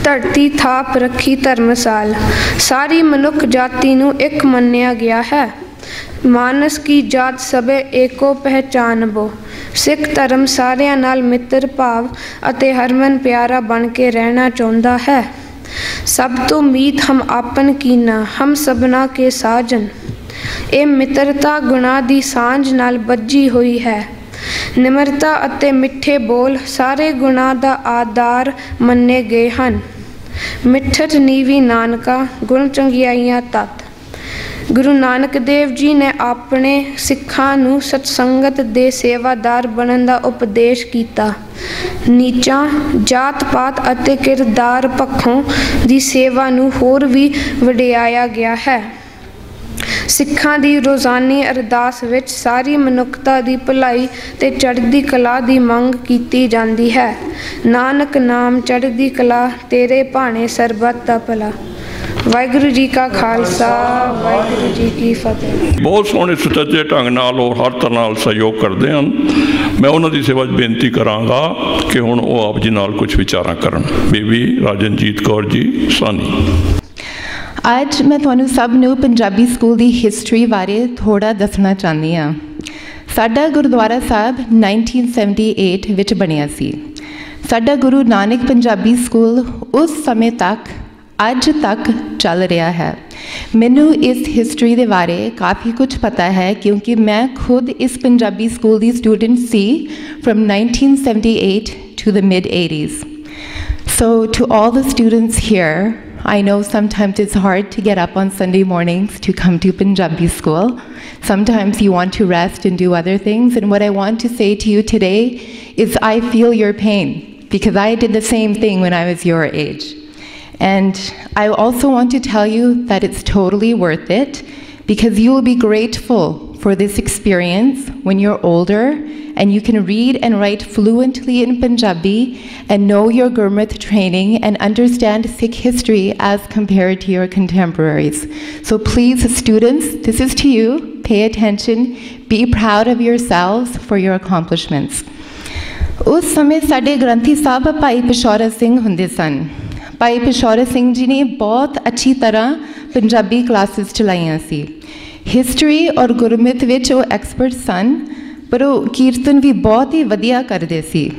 ਧਰਤੀ ਥਾਪ ਰੱਖੀ ਧਰਮਸਾਲ। ਸਾਰੀ ਮਨੁੱਖ ਜਾਤੀ ਨੂੰ ਇੱਕ ਮੰਨਿਆ ਗਿਆ ਹੈ। ਮਾਨਸ ਕੀ ਜਾਤ ਸਭੇ ਏਕੋ ਪਹਿਚਾਨਬੋ। ਸਿੱਖ ਧਰਮ ਸਾਰਿਆਂ ਨਾਲ ਮਿੱਤਰ ਭਾਵ ਅਤੇ ਹਰਮਨ ਪਿਆਰਾ ਬਣ ਕੇ ਰਹਿਣਾ ਚਾਹੁੰਦਾ ਹੈ। ਸਭ ਤੋਂ ਮੀਤ ਹਮ ਆਪਨ ਕੀਨਾ ਹਮ ਸਭਨਾ ਕੇ ਸਾਜਨ। ਇਹ ਮਿੱਤਰਤਾ ਗੁਣਾ ਦੀ ਸਾਂਝ ਨਾਲ ਬੱਜੀ ਹੋਈ ਹੈ। ਨਿਮਰਤਾ ਅਤੇ ਮਿੱਠੇ ਬੋਲ ਸਾਰੇ ਗੁਣਾ ਦਾ ਆਧਾਰ ਮੰਨੇ ਗਏ ਹਨ। ਮਿੱਠਤ ਨੀਵੀ ਨਾਨਕਾ, ਗੁਣ ਚੰਗਿਆਈਆਂ ਤਤ। ਗੁਰੂ ਨਾਨਕ ਦੇਵ ਜੀ ਨੇ ਆਪਣੇ ਸਿੱਖਾਂ ਨੂੰ ਸਤਸੰਗਤ ਦੇ ਸੇਵਾਦਾਰ ਬਣਨ ਦਾ ਉਪਦੇਸ਼ ਕੀਤਾ। ਨੀਚਾਂ ਜਾਤ ਪਾਤ ਅਤੇ ਕਿਰਦਾਰ ਪੱਖੋਂ ਦੀ ਸੇਵਾ ਨੂੰ ਹੋਰ ਵੀ ਵਡਿਆਇਆ ਗਿਆ ਹੈ। ਸਿੱਖਾਂ ਦੀ ਰੋਜ਼ਾਨੀ ਅਰਦਾਸ ਵਿੱਚ ਸਾਰੀ ਮਨੁੱਖਤਾ ਦੀ ਭਲਾਈ ਤੇ ਚੜ੍ਹਦੀ ਕਲਾ ਦੀ ਮੰਗ ਕੀਤੀ ਜਾਂਦੀ ਹੈ। ਨਾਨਕ ਨਾਮ ਚੜ੍ਹਦੀ ਕਲਾ, ਤੇਰੇ ਭਾਣੇ ਸਰਬੱਤ ਦਾ ਭਲਾ। ਵਾਹਿਗੁਰੂ ਜੀ ਕਾ ਖਾਲਸਾ, ਵਾਹਿਗੁਰੂ ਜੀ ਕੀ ਫਤਿਹ। ਬਹੁਤ ਸੋਹਣੇ ਸੁਚੱਜੇ ਢੰਗ ਨਾਲ ਉਹ ਹਰ ਤਰ੍ਹਾਂ ਨਾਲ ਸਹਿਯੋਗ ਕਰਦੇ ਹਨ। ਮੈਂ ਉਹਨਾਂ ਦੀ ਸੇਵਾ 'ਚ ਬੇਨਤੀ ਕਰਾਂਗਾ ਕਿ ਹੁਣ ਉਹ ਆਪ ਜੀ ਨਾਲ ਕੁਝ ਵਿਚਾਰਾਂ ਕਰਨ। ਬੀਬੀ ਰਾਜਨਜੀਤ ਕੌਰ ਜੀ, ਸਾਨੀ। ਅੱਜ ਮੈਂ ਤੁਹਾਨੂੰ ਸਭ ਨੂੰ ਪੰਜਾਬੀ ਸਕੂਲ ਦੀ ਹਿਸਟਰੀ ਬਾਰੇ ਥੋੜਾ ਦੱਸਣਾ ਚਾਹੁੰਦੀ ਹਾਂ। ਸਾਡਾ ਗੁਰਦੁਆਰਾ ਸਾਹਿਬ 1978 ਵਿੱਚ ਬਣਿਆ ਸੀ। ਸਾਡਾ ਗੁਰੂ ਨਾਨਕ ਪੰਜਾਬੀ ਸਕੂਲ ਉਸ ਸਮੇਂ ਤੱਕ, ਅੱਜ ਤੱਕ ਚੱਲ ਰਿਹਾ ਹੈ। ਮੈਨੂੰ ਇਸ ਹਿਸਟਰੀ ਦੇ ਬਾਰੇ ਕਾਫੀ ਕੁਝ ਪਤਾ ਹੈ ਕਿਉਂਕਿ ਮੈਂ ਖੁਦ ਇਸ ਪੰਜਾਬੀ ਸਕੂਲ ਦੀ ਸਟੂਡੈਂਟ ਸੀ from 1978 to the mid 80s so to all the students here I know sometimes it's hard to get up on Sunday mornings to come to Punjabi school. Sometimes you want to rest and do other things. And what I want to say to you today is I feel your pain because I did the same thing when I was your age. And I also want to tell you that it's totally worth it because you will be grateful for this experience when you're older and you can read and write fluently in Punjabi and know your Gurmat training and understand Sikh history as compared to your contemporaries. So please, students, this is to you. pay attention, be proud of yourselves for your accomplishments. ਉਸ ਸਮੇਂ ਸਾਡੇ ਗ੍ਰੰਥੀ ਸਾਹਿਬ ਭਾਈ ਪਿਸ਼ੌਰਤ ਸਿੰਘ ਹੁੰਦੇ ਸਨ ਭਾਈ ਪਿਸ਼ੌਰਤ ਸਿੰਘ ਜੀ ਨੇ ਬਹੁਤ ਅੱਛੀ ਤਰ੍ਹਾਂ Punjabi classes ਚਲਾਈਆਂ ਸੀ ਹਿਸਟਰੀ ਔਰ ਗੁਰਮਿਤ ਵਿੱਚ ਉਹ ਐਕਸਪਰਟ ਸਨ, ਪਰ ਉਹ ਕੀਰਤਨ ਵੀ ਬਹੁਤ ਹੀ ਵਧੀਆ ਕਰਦੇ ਸੀ।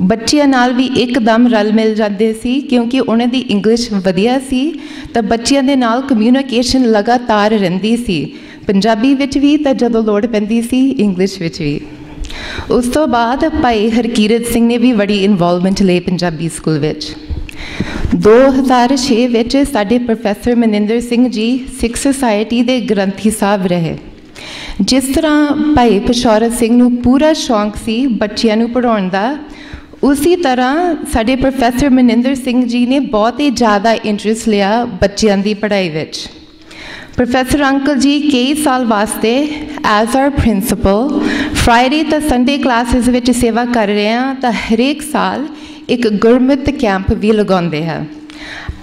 ਬੱਚਿਆਂ ਨਾਲ ਵੀ ਇੱਕਦਮ ਰਲ ਮਿਲ ਜਾਂਦੇ ਸੀ, ਕਿਉਂਕਿ ਉਹਨਾਂ ਦੀ ਇੰਗਲਿਸ਼ ਵਧੀਆ ਸੀ, ਤਾਂ ਬੱਚਿਆਂ ਦੇ ਨਾਲ ਕਮਿਊਨੀਕੇਸ਼ਨ ਲਗਾਤਾਰ ਰਹਿੰਦੀ ਸੀ। ਪੰਜਾਬੀ ਵਿੱਚ ਵੀ ਤਾਂ ਜਦੋਂ ਲੋੜ ਪੈਂਦੀ ਸੀ ਇੰਗਲਿਸ਼ ਵਿੱਚ ਵੀ। ਉਸ ਤੋਂ ਬਾਅਦ ਭਾਈ ਹਰਕੀਰਤ ਸਿੰਘ ਨੇ ਵੀ ਬੜੀ ਇਨਵੋਲਵਮੈਂਟ ਲਈ ਪੰਜਾਬੀ ਸਕੂਲ ਵਿੱਚ। 2006 ਵਿੱਚ ਸਾਡੇ ਪ੍ਰੋਫੈਸਰ ਮਨਿੰਦਰ ਸਿੰਘ ਜੀ ਸਿੱਖ ਸੁਸਾਇਟੀ ਦੇ ਗ੍ਰੰਥੀ ਸਾਹਿਬ ਰਹੇ। ਜਿਸ ਤਰ੍ਹਾਂ ਭਾਈ ਪਸ਼ੌਰਤ ਸਿੰਘ ਨੂੰ ਪੂਰਾ ਸ਼ੌਂਕ ਸੀ ਬੱਚਿਆਂ ਨੂੰ ਪੜਾਉਣ ਦਾ, ਉਸੇ ਤਰ੍ਹਾਂ ਸਾਡੇ ਪ੍ਰੋਫੈਸਰ ਮਨਿੰਦਰ ਸਿੰਘ ਜੀ ਨੇ ਬਹੁਤ ਹੀ ਜ਼ਿਆਦਾ ਇੰਟਰਸਟ ਲਿਆ ਬੱਚਿਆਂ ਦੀ ਪੜ੍ਹਾਈ ਵਿੱਚ। ਪ੍ਰੋਫੈਸਰ ਅੰਕਲ ਜੀ ਕਈ ਸਾਲ ਵਾਸਤੇ ਐਜ਼ ਆਰ ਪ੍ਰਿੰਸੀਪਲ ਫਰਾਈਡੇ ਤੇ ਸੰਡੇ ਕਲਾਸਿਸ ਵਿੱਚ ਸੇਵਾ ਕਰ ਰਹੇ ਹਾਂ ਤਾਂ ਹਰੇਕ ਸਾਲ ਇੱਕ ਗੁਰਮਤਿ ਕੈਂਪ ਵੀ ਲਗਾਉਂਦੇ ਹਨ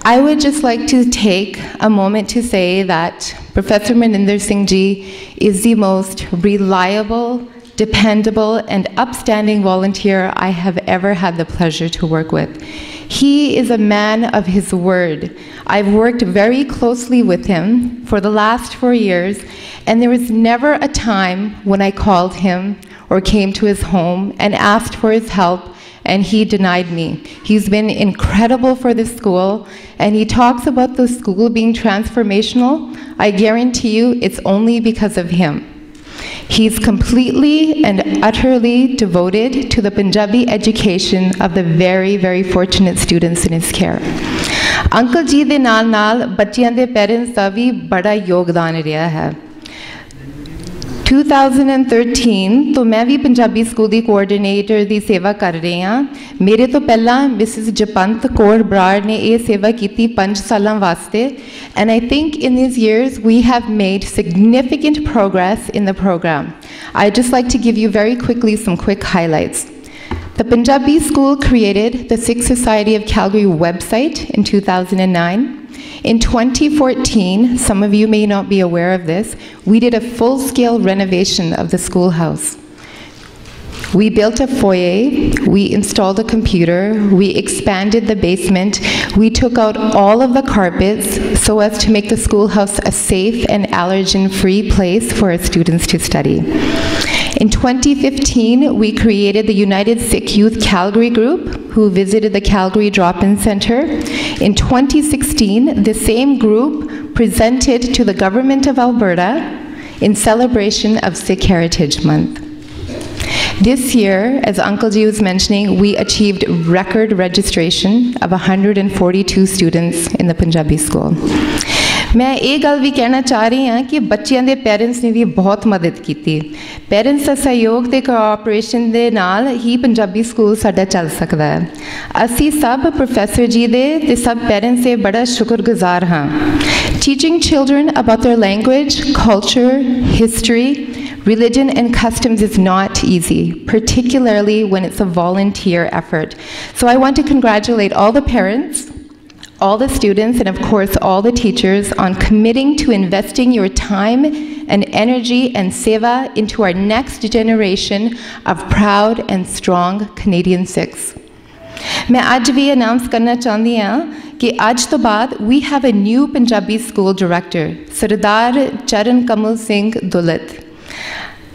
I would just like to take a moment to say that Professor Maninder Singh Ji is the most reliable, dependable, and upstanding volunteer I have ever had the pleasure to work with. He is a man of his word. I've worked very closely with him for the last four years, and there was never a time when I called him or came to his home and asked for his help and he denied me. He's been incredible for this school, and he talks about the school being transformational. I guarantee you it's only because of him. He's completely and utterly devoted to the Punjabi education of the very, very fortunate students in his care. Uncle ji ਦੇ ਨਾਲ ਨਾਲ ਬੱਚਿਆਂ ਦੇ parents ਦਾ ਵੀ ਬੜਾ ਯੋਗਦਾਨ ਰਿਹਾ ਹੈ 2013 ਤੋਂ ਮੈਂ ਵੀ ਪੰਜਾਬੀ ਸਕੂਲ ਦੀ ਕੋਆਰਡੀਨੇਟਰ ਦੀ ਸੇਵਾ ਕਰ ਰਹੀ ਹਾਂ ਮੇਰੇ ਤੋਂ ਪਹਿਲਾਂ ਮਿਸਿਸ ਜਪੰਤ ਕੌਰ ਬਰਾੜ ਨੇ ਇਹ ਸੇਵਾ ਕੀਤੀ 5 ਸਾਲਾਂ ਵਾਸਤੇ and I think in these years we have made significant progress in the programme I just like to give you very quickly some quick highlights The Punjabi School created the Sikh Society of Calgary website in 2009. In 2014, some of you may not be aware of this, we did a full scale renovation of the schoolhouse. We built a foyer, we installed a computer, we expanded the basement, we took out all of the carpets so as to make the schoolhouse a safe and allergen free place for our students to study. In 2015, we created the United Sikh Youth Calgary Group, who visited the Calgary Drop In Center. In 2016, the same group presented to the Government of Alberta in celebration of Sikh Heritage Month. This year, as Uncle Ji was mentioning, we achieved record registration of 142 students in the Punjabi school. ਮੈਂ ਇਹ ਗੱਲ ਵੀ ਕਹਿਣਾ ਚਾਹ ਰਹੀ ਹਾਂ ਕਿ ਬੱਚਿਆਂ ਦੇ ਪੇਰੈਂਟਸ ਨੇ ਵੀ ਬਹੁਤ ਮਦਦ ਕੀਤੀ ਪੇਰੈਂਟਸ ਦਾ ਸਹਿਯੋਗ ਤੇ ਕੋਆਪਰੇਸ਼ਨ ਦੇ ਨਾਲ ਹੀ ਪੰਜਾਬੀ ਸਕੂਲ ਸਾਡਾ ਚੱਲ ਸਕਦਾ ਹੈ ਅਸੀਂ ਸਭ ਪ੍ਰੋਫੈਸਰ ਜੀ ਦੇ ਤੇ ਸਭ ਪੇਰੈਂਟਸ ਦੇ ਬੜਾ ਸ਼ੁਕਰਗੁਜ਼ਾਰ ਹਾਂ teaching children about their language, culture, history, Religion and customs is not easy, particularly when it's a volunteer effort. So I want to congratulate all the parents, all the students, and of course all the teachers on committing to investing your time and energy and seva into our next generation of proud and strong Canadian Sikhs. ਮੈਂ ਅੱਜ ਵੀ announce ਕਰਨਾ ਚਾਹੁੰਦੀ ਹਾਂ ਕਿ ਅੱਜ ਤੋਂ ਬਾਅਦ we have a new Punjabi school director, Sardar Charan Kamal Singh Dulit.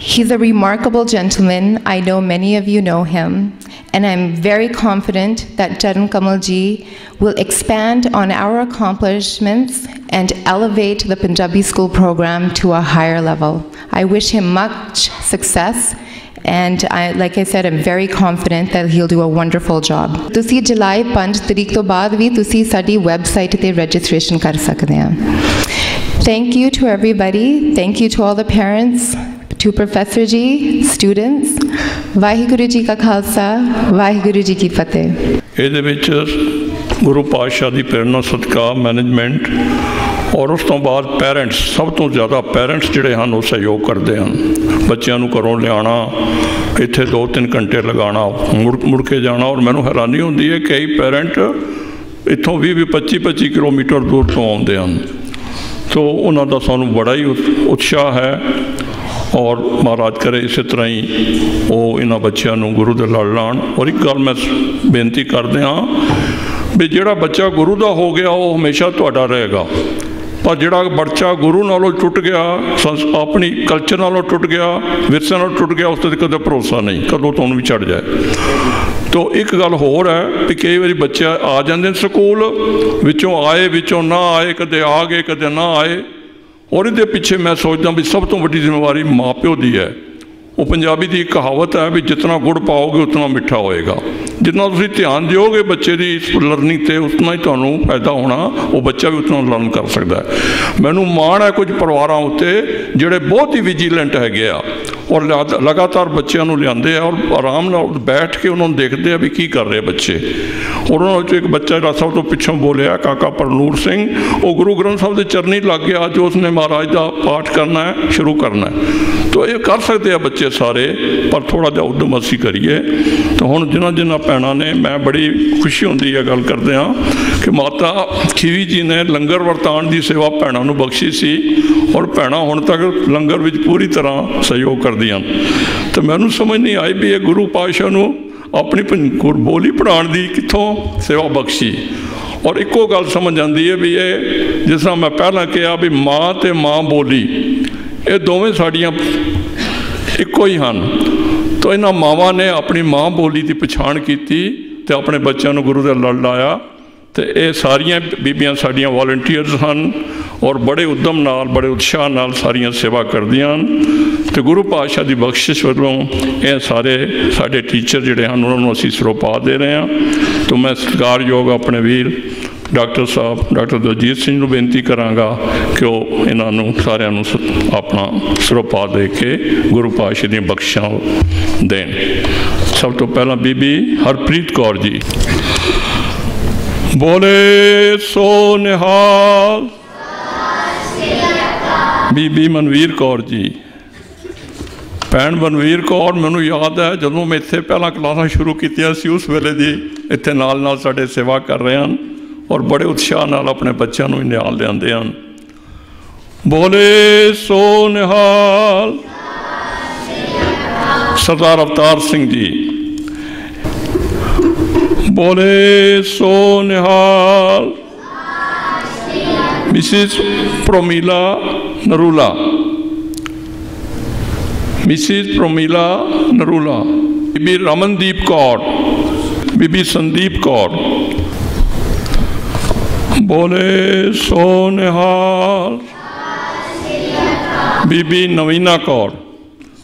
He's a remarkable gentleman. I know many of you know him. And I'm very confident that Charan Kamalji will expand on our accomplishments and elevate the Punjabi school program to a higher level. I wish him much success. And I, like I said, I'm very confident that he'll do a wonderful job. ਤੁਸੀਂ ਜੁਲਾਈ 5 ਤਰੀਕ ਤੋਂ ਬਾਅਦ ਵੀ ਤੁਸੀਂ ਸਾਡੀ website ਤੇ registration ਕਰ ਸਕਦੇ ਆ Thank you to everybody. Thank you to all the parents, To Professor Ji, students. Waheguru ji ਕਾ ਖਾਲਸਾ ਵਾਹਿਗੁਰੂ ਜੀ ਕੀ ਫਤਿਹ ਇਹਦੇ ਵਿੱਚ ਗੁਰੂ ਪਾਤਸ਼ਾਹ ਦੀ ਪ੍ਰੇਰਣਾ ਸਦਕਾ ਮੈਨੇਜਮੈਂਟ ਔਰ ਉਸ ਤੋਂ ਬਾਅਦ ਪੈਰੈਂਟਸ ਸਭ ਤੋਂ ਜ਼ਿਆਦਾ ਪੈਰੈਂਟਸ ਜਿਹੜੇ ਹਨ ਉਹ ਸਹਿਯੋਗ ਕਰਦੇ ਹਨ ਬੱਚਿਆਂ ਨੂੰ ਘਰੋਂ ਲਿਆਉਣਾ ਇੱਥੇ 2-3 ਘੰਟੇ ਲਗਾਉਣਾ ਮੁੜ ਮੁੜ ਕੇ ਜਾਣਾ ਔਰ ਮੈਨੂੰ ਹੈਰਾਨੀ ਹੁੰਦੀ ਹੈ ਕਈ ਪੈਰੈਂਟ ਇੱਥੋਂ 20 25 25 ਕਿਲੋਮੀਟਰ ਦੂਰ ਤੋਂ ਆਉਂਦੇ ਹਨ ਸੋ ਉਹਨਾਂ ਦਾ ਸਾਨੂੰ ਬੜਾ ਹੀ ਉਤਸ਼ਾਹ ਹੈ ਔਰ ਮਹਾਰਾਜ ਕਰੇ ਇਸੇ ਤਰ੍ਹਾਂ ਹੀ ਉਹ ਇਹਨਾਂ ਬੱਚਿਆਂ ਨੂੰ ਗੁਰੂ ਦੇ ਲੜ ਲਾਣ। ਔਰ ਇੱਕ ਗੱਲ ਮੈਂ ਬੇਨਤੀ ਕਰਦੇ ਹਾਂ ਵੀ ਜਿਹੜਾ ਬੱਚਾ ਗੁਰੂ ਦਾ ਹੋ ਗਿਆ, ਉਹ ਹਮੇਸ਼ਾ ਤੁਹਾਡਾ ਰਹੇਗਾ। ਪਰ ਜਿਹੜਾ ਬੱਚਾ ਗੁਰੂ ਨਾਲੋਂ ਟੁੱਟ ਗਿਆ, ਸੰਸ- ਆਪਣੀ ਕਲਚਰ ਨਾਲੋਂ ਟੁੱਟ ਗਿਆ, ਵਿਰਸੇ ਨਾਲੋਂ ਟੁੱਟ ਗਿਆ, ਉਸ ਤੇ ਕਦੇ ਭਰੋਸਾ ਨਹੀਂ, ਕਦੋਂ ਤੁਹਾਨੂੰ ਵੀ ਛੱਡ ਜਾਏ। ਤੋ ਇੱਕ ਗੱਲ ਹੋਰ ਹੈ ਵੀ ਕਈ ਵਾਰੀ ਬੱਚੇ ਆ ਜਾਂਦੇ ਨੇ ਸਕੂਲ, ਵਿੱਚੋਂ ਆਏ, ਵਿੱਚੋਂ ਨਾ ਆਏ, ਕਦੇ ਆ ਗਏ, ਕਦੇ ਨਾ ਆਏ। ਔਰ ਇਹਦੇ ਪਿੱਛੇ ਮੈਂ ਸੋਚਦਾ ਵੀ ਸਭ ਤੋਂ ਵੱਡੀ ਜ਼ਿੰਮੇਵਾਰੀ ਮਾਪਿਓ ਦੀ ਹੈ। ਉਹ ਪੰਜਾਬੀ ਦੀ ਕਹਾਵਤ ਹੈ ਵੀ ਜਿੰਨਾ ਗੁੜ ਪਾਓਗੇ, ਉਤਨਾ ਮਿੱਠਾ ਹੋਏਗਾ। ਜਿੰਨਾ ਤੁਸੀਂ ਧਿਆਨ ਦਿਓਗੇ ਬੱਚੇ ਦੀ ਇਸ ਲਰਨਿੰਗ ਤੇ, ਉਤਨਾ ਹੀ ਤੁਹਾਨੂੰ ਫਾਇਦਾ ਹੋਣਾ, ਉਹ ਬੱਚਾ ਵੀ ਉਤਨਾ ਲਰਨ ਕਰ ਸਕਦਾ ਹੈ। ਮੈਨੂੰ ਮਾਣ ਹੈ ਕੁਝ ਪਰਿਵਾਰਾਂ ਉੱਤੇ ਜਿਹੜੇ ਬਹੁਤ ਹੀ ਵਿਜੀਲੈਂਟ ਹੈਗੇ ਆ, ਔਰ ਲਾ- ਲਗਾਤਾਰ ਬੱਚਿਆਂ ਨੂੰ ਲਿਆਂਦੇ ਆ, ਔਰ ਆਰਾਮ ਨਾਲ ਬੈਠ ਕੇ ਉਹਨਾਂ ਨੂੰ ਦੇਖਦੇ ਆ ਵੀ ਕੀ ਕਰ ਰਹੇ ਬੱਚੇ। ਔਰ ਉਹਨਾਂ ਵਿੱਚੋਂ ਇੱਕ ਬੱਚਾ ਜਿਹੜਾ ਸਭ ਤੋਂ ਪਿੱਛੋਂ ਬੋਲਿਆ, ਕਾਕਾ ਪਰਨੂਰ ਸਿੰਘ, ਉਹ ਗੁਰੂ ਗ੍ਰੰਥ ਸਾਹਿਬ ਦੇ ਚਰਨੀ ਲੱਗ ਗਿਆ, ਅੱਜ ਉਸਨੇ ਮਹਾਰਾਜ ਦਾ ਪਾਠ ਕਰਨਾ ਹੈ, ਸ਼ੁਰੂ ਕਰਨਾ ਹੈ। ਤੋ ਇਹ ਕਰ ਸਕਦੇ ਆ ਬੱਚੇ ਸਾਰੇ, ਪਰ ਥੋੜਾ ਜਿਹਾ ਉਦਮ ਅਸੀਂ ਕਰੀਏ। ਤਾਂ ਹੁਣ ਜਿਨ੍ਹਾਂ ਜਿਨ੍ਹਾਂ ਭੈਣਾਂ ਨੇ, ਮੈਂ ਬੜੀ ਖੁਸ਼ੀ ਹੁੰਦੀ ਹੈ ਗੱਲ ਕਰਦੇ ਹਾਂ ਕਿ ਮਾਤਾ ਖੀਵੀ ਜੀ ਨੇ ਲੰਗਰ ਵਰਤਾਨ ਦੀ ਸੇਵਾ ਭੈਣਾਂ ਨੂੰ ਬਖਸ਼ੀ ਸੀ ਔਰ ਭੈਣਾਂ ਹੁਣ ਤੱਕ ਲੰਗਰ ਵਿੱਚ ਪੂਰੀ ਤਰ੍ਹਾਂ ਸਹਿਯੋਗ ਕਰਦੀਆਂ ਹਨ। ਤੇ ਮੈਨੂੰ ਸਮਝ ਨਹੀਂ ਆਈ ਵੀ ਇਹ ਗੁਰੂ ਪਾਤਸ਼ਾਹ ਨੂੰ ਆਪਣੀ ਪੰ- ਬੋਲੀ ਪੜਾਉਣ ਦੀ ਕਿੱਥੋਂ ਸੇਵਾ ਬਖਸ਼ੀ। ਔਰ ਇੱਕੋ ਗੱਲ ਸਮਝ ਆਉਂਦੀ ਹੈ ਵੀ ਇਹ ਜਿਸ ਤਰ੍ਹਾਂ ਮੈਂ ਪਹਿਲਾਂ ਕਿਹਾ ਵੀ ਮਾਂ ਤੇ ਮਾਂ ਬੋਲੀ, ਇਹ ਦੋਵੇਂ ਸਾਡੀਆਂ ਇੱਕੋ ਹੀ ਹਨ। ਤਾਂ ਇਹਨਾਂ ਮਾਵਾਂ ਨੇ ਆਪਣੀ ਮਾਂ ਬੋਲੀ ਦੀ ਪਛਾਣ ਕੀਤੀ ਤੇ ਆਪਣੇ ਬੱਚਿਆਂ ਨੂੰ ਗੁਰੂ ਦੇ ਲੜ ਲਾਇਆ ਤੇ ਇਹ ਸਾਰੀਆਂ ਬੀਬੀਆਂ ਸਾਡੀਆਂ ਵਾਲੰਟੀਅਰਸ ਹਨ ਔਰ ਬੜੇ ਉਦਮ ਨਾਲ, ਬੜੇ ਉਤਸ਼ਾਹ ਨਾਲ ਸਾਰੀਆਂ ਸੇਵਾ ਕਰਦੀਆਂ ਹਨ ਤੇ ਗੁਰੂ ਪਾਤਸ਼ਾਹ ਦੀ ਬਖਸ਼ਿਸ਼ ਵੱਲੋਂ ਇਹ ਸਾਰੇ ਸਾਡੇ ਟੀਚਰ ਜਿਹੜੇ ਹਨ, ਉਹਨਾਂ ਨੂੰ ਅਸੀਂ ਸਰੋਪਾ ਦੇ ਰਹੇ ਹਾਂ। ਤੋਂ ਮੈਂ ਸਤਿਕਾਰਯੋਗ ਆਪਣੇ ਵੀਰ ਡਾਕਟਰ ਸਾਹਿਬ, ਡਾਕਟਰ ਦਲਜੀਤ ਸਿੰਘ ਨੂੰ ਬੇਨਤੀ ਕਰਾਂਗਾ ਕਿ ਉਹ ਇਹਨਾਂ ਨੂੰ ਸਾਰਿਆਂ ਨੂੰ ਸ- ਆਪਣਾ ਸਰੋਪਾ ਦੇ ਕੇ ਗੁਰੂ ਪਾਤਸ਼ਾਹ ਦੀਆਂ ਬਖਸ਼ਾਂ ਦੇਣ। ਸਭ ਤੋਂ ਪਹਿਲਾਂ ਬੀਬੀ ਹਰਪ੍ਰੀਤ ਕੌਰ ਜੀ। ਬੋਲੇ ਸੋ ਨਿਹਾਲ। ਬੀਬੀ ਮਨਵੀਰ ਕੌਰ ਜੀ। ਭੈਣ ਮਨਵੀਰ ਕੌਰ, ਮੈਨੂੰ ਯਾਦ ਹੈ ਜਦੋਂ ਮੈਂ ਇੱਥੇ ਪਹਿਲਾਂ ਕਲਾਸਾਂ ਸ਼ੁਰੂ ਕੀਤੀਆਂ ਸੀ, ਉਸ ਵੇਲੇ ਦੀ ਇੱਥੇ ਨਾਲ ਨਾਲ ਸਾਡੇ ਸੇਵਾ ਕਰ ਰਹੇ ਹਨ। ਔਰ ਬੜੇ ਉਤਸ਼ਾਹ ਨਾਲ ਆਪਣੇ ਬੱਚਿਆਂ ਨੂੰ ਵੀ ਨਿਹਾਲ ਲਿਆਂਦੇ ਹਨ। ਬੋਲੇ, ਸੋ ਨਿਹਾਲ। ਸਰਦਾਰ ਅਵਤਾਰ ਸਿੰਘ ਜੀ। ਬੋਲੇ, ਸੋ ਨਿਹਾਲ। ਮਿਸਿਸ ਪ੍ਰੋਮੀਲਾ ਨਰੂਲਾ। ਮਿਸਿਸ ਪ੍ਰੋਮੀਲਾ ਨਰੂਲਾ। ਬੀਬੀ ਰਮਨਦੀਪ ਕੌਰ। ਬੀਬੀ ਸੰਦੀਪ ਕੌਰ। ਬੋਲੇ ਸੋ ਨਿਹਾਲ ਬੀਬੀ ਨਵੀਨਾ ਕੌਰ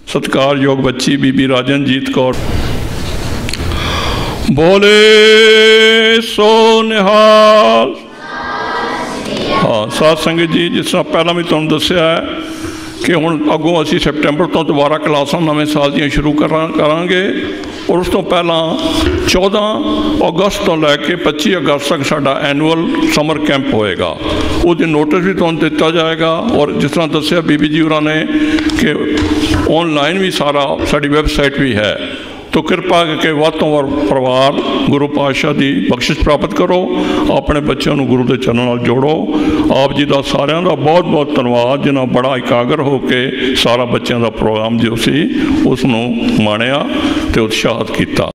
ਸਤਿਕਾਰਯੋਗ ਬੱਚੀ ਬੀਬੀ ਰਾਜਨਜੀਤ ਕੌਰ ਬੋਲੇ ਸੋ ਨਿਹਾਲ ਹਾਂ ਸਾਧ ਸੰਗਤ ਜੀ, ਜਿਸ ਤਰ੍ਹਾਂ ਪਹਿਲਾਂ ਵੀ ਤੁਹਾਨੂੰ ਦੱਸਿਆ ਹੈ ਕਿ ਹੁਣ ਅੱਗੋਂ ਅਸੀਂ ਸੈਪਟੈਂਬਰ ਤੋਂ ਦੁਬਾਰਾ ਕਲਾਸਾਂ ਨਵੇਂ ਸਾਲ ਦੀਆਂ ਸ਼ੁਰੂ ਕਰਾਂ, ਕਰਾਂਗੇ। ਔਰ ਉਸ ਤੋਂ ਪਹਿਲਾਂ 14 ਅਗਸਤ ਤੋਂ ਲੈ ਕੇ 25 ਅਗਸਤ ਤੱਕ ਸਾਡਾ ਐਨੂਅਲ ਸਮਰ ਕੈਂਪ ਹੋਏਗਾ। ਉਹਦੇ ਨੋਟਿਸ ਵੀ ਤੁਹਾਨੂੰ ਦਿੱਤਾ ਜਾਏਗਾ ਔਰ ਜਿਸ ਤਰ੍ਹਾਂ ਦੱਸਿਆ ਬੀਬੀ ਜੀ ਹੋਰਾਂ ਨੇ ਕਿ ਆਨਲਾਈਨ ਵੀ ਸਾਰਾ, ਸਾਡੀ ਵੈਬਸਾਈਟ ਵੀ ਹੈ। ਤੋ ਕਿਰਪਾ ਕਰਕੇ ਵੱਧ ਤੋਂ ਵੱਧ ਪਰਿਵਾਰ ਗੁਰੂ ਪਾਤਸ਼ਾਹ ਦੀ ਬਖਸ਼ਿਸ਼ ਪ੍ਰਾਪਤ ਕਰੋ, ਆਪਣੇ ਬੱਚਿਆਂ ਨੂੰ ਗੁਰੂ ਦੇ ਚਰਨਾਂ ਨਾਲ ਜੋੜੋ। ਆਪ ਜੀ ਦਾ ਸਾਰਿਆਂ ਦਾ ਬਹੁਤ ਬਹੁਤ ਧੰਨਵਾਦ, ਜਿਨ੍ਹਾਂ ਬੜਾ ਇਕਾਗਰ ਹੋ ਕੇ ਸਾਰਾ ਬੱਚਿਆਂ ਦਾ ਪ੍ਰੋਗਰਾਮ ਜੋ ਸੀ ਉਸ ਨੂੰ ਮਾਣਿਆ ਤੇ ਉਤਸ਼ਾਹਿਤ ਕੀਤਾ।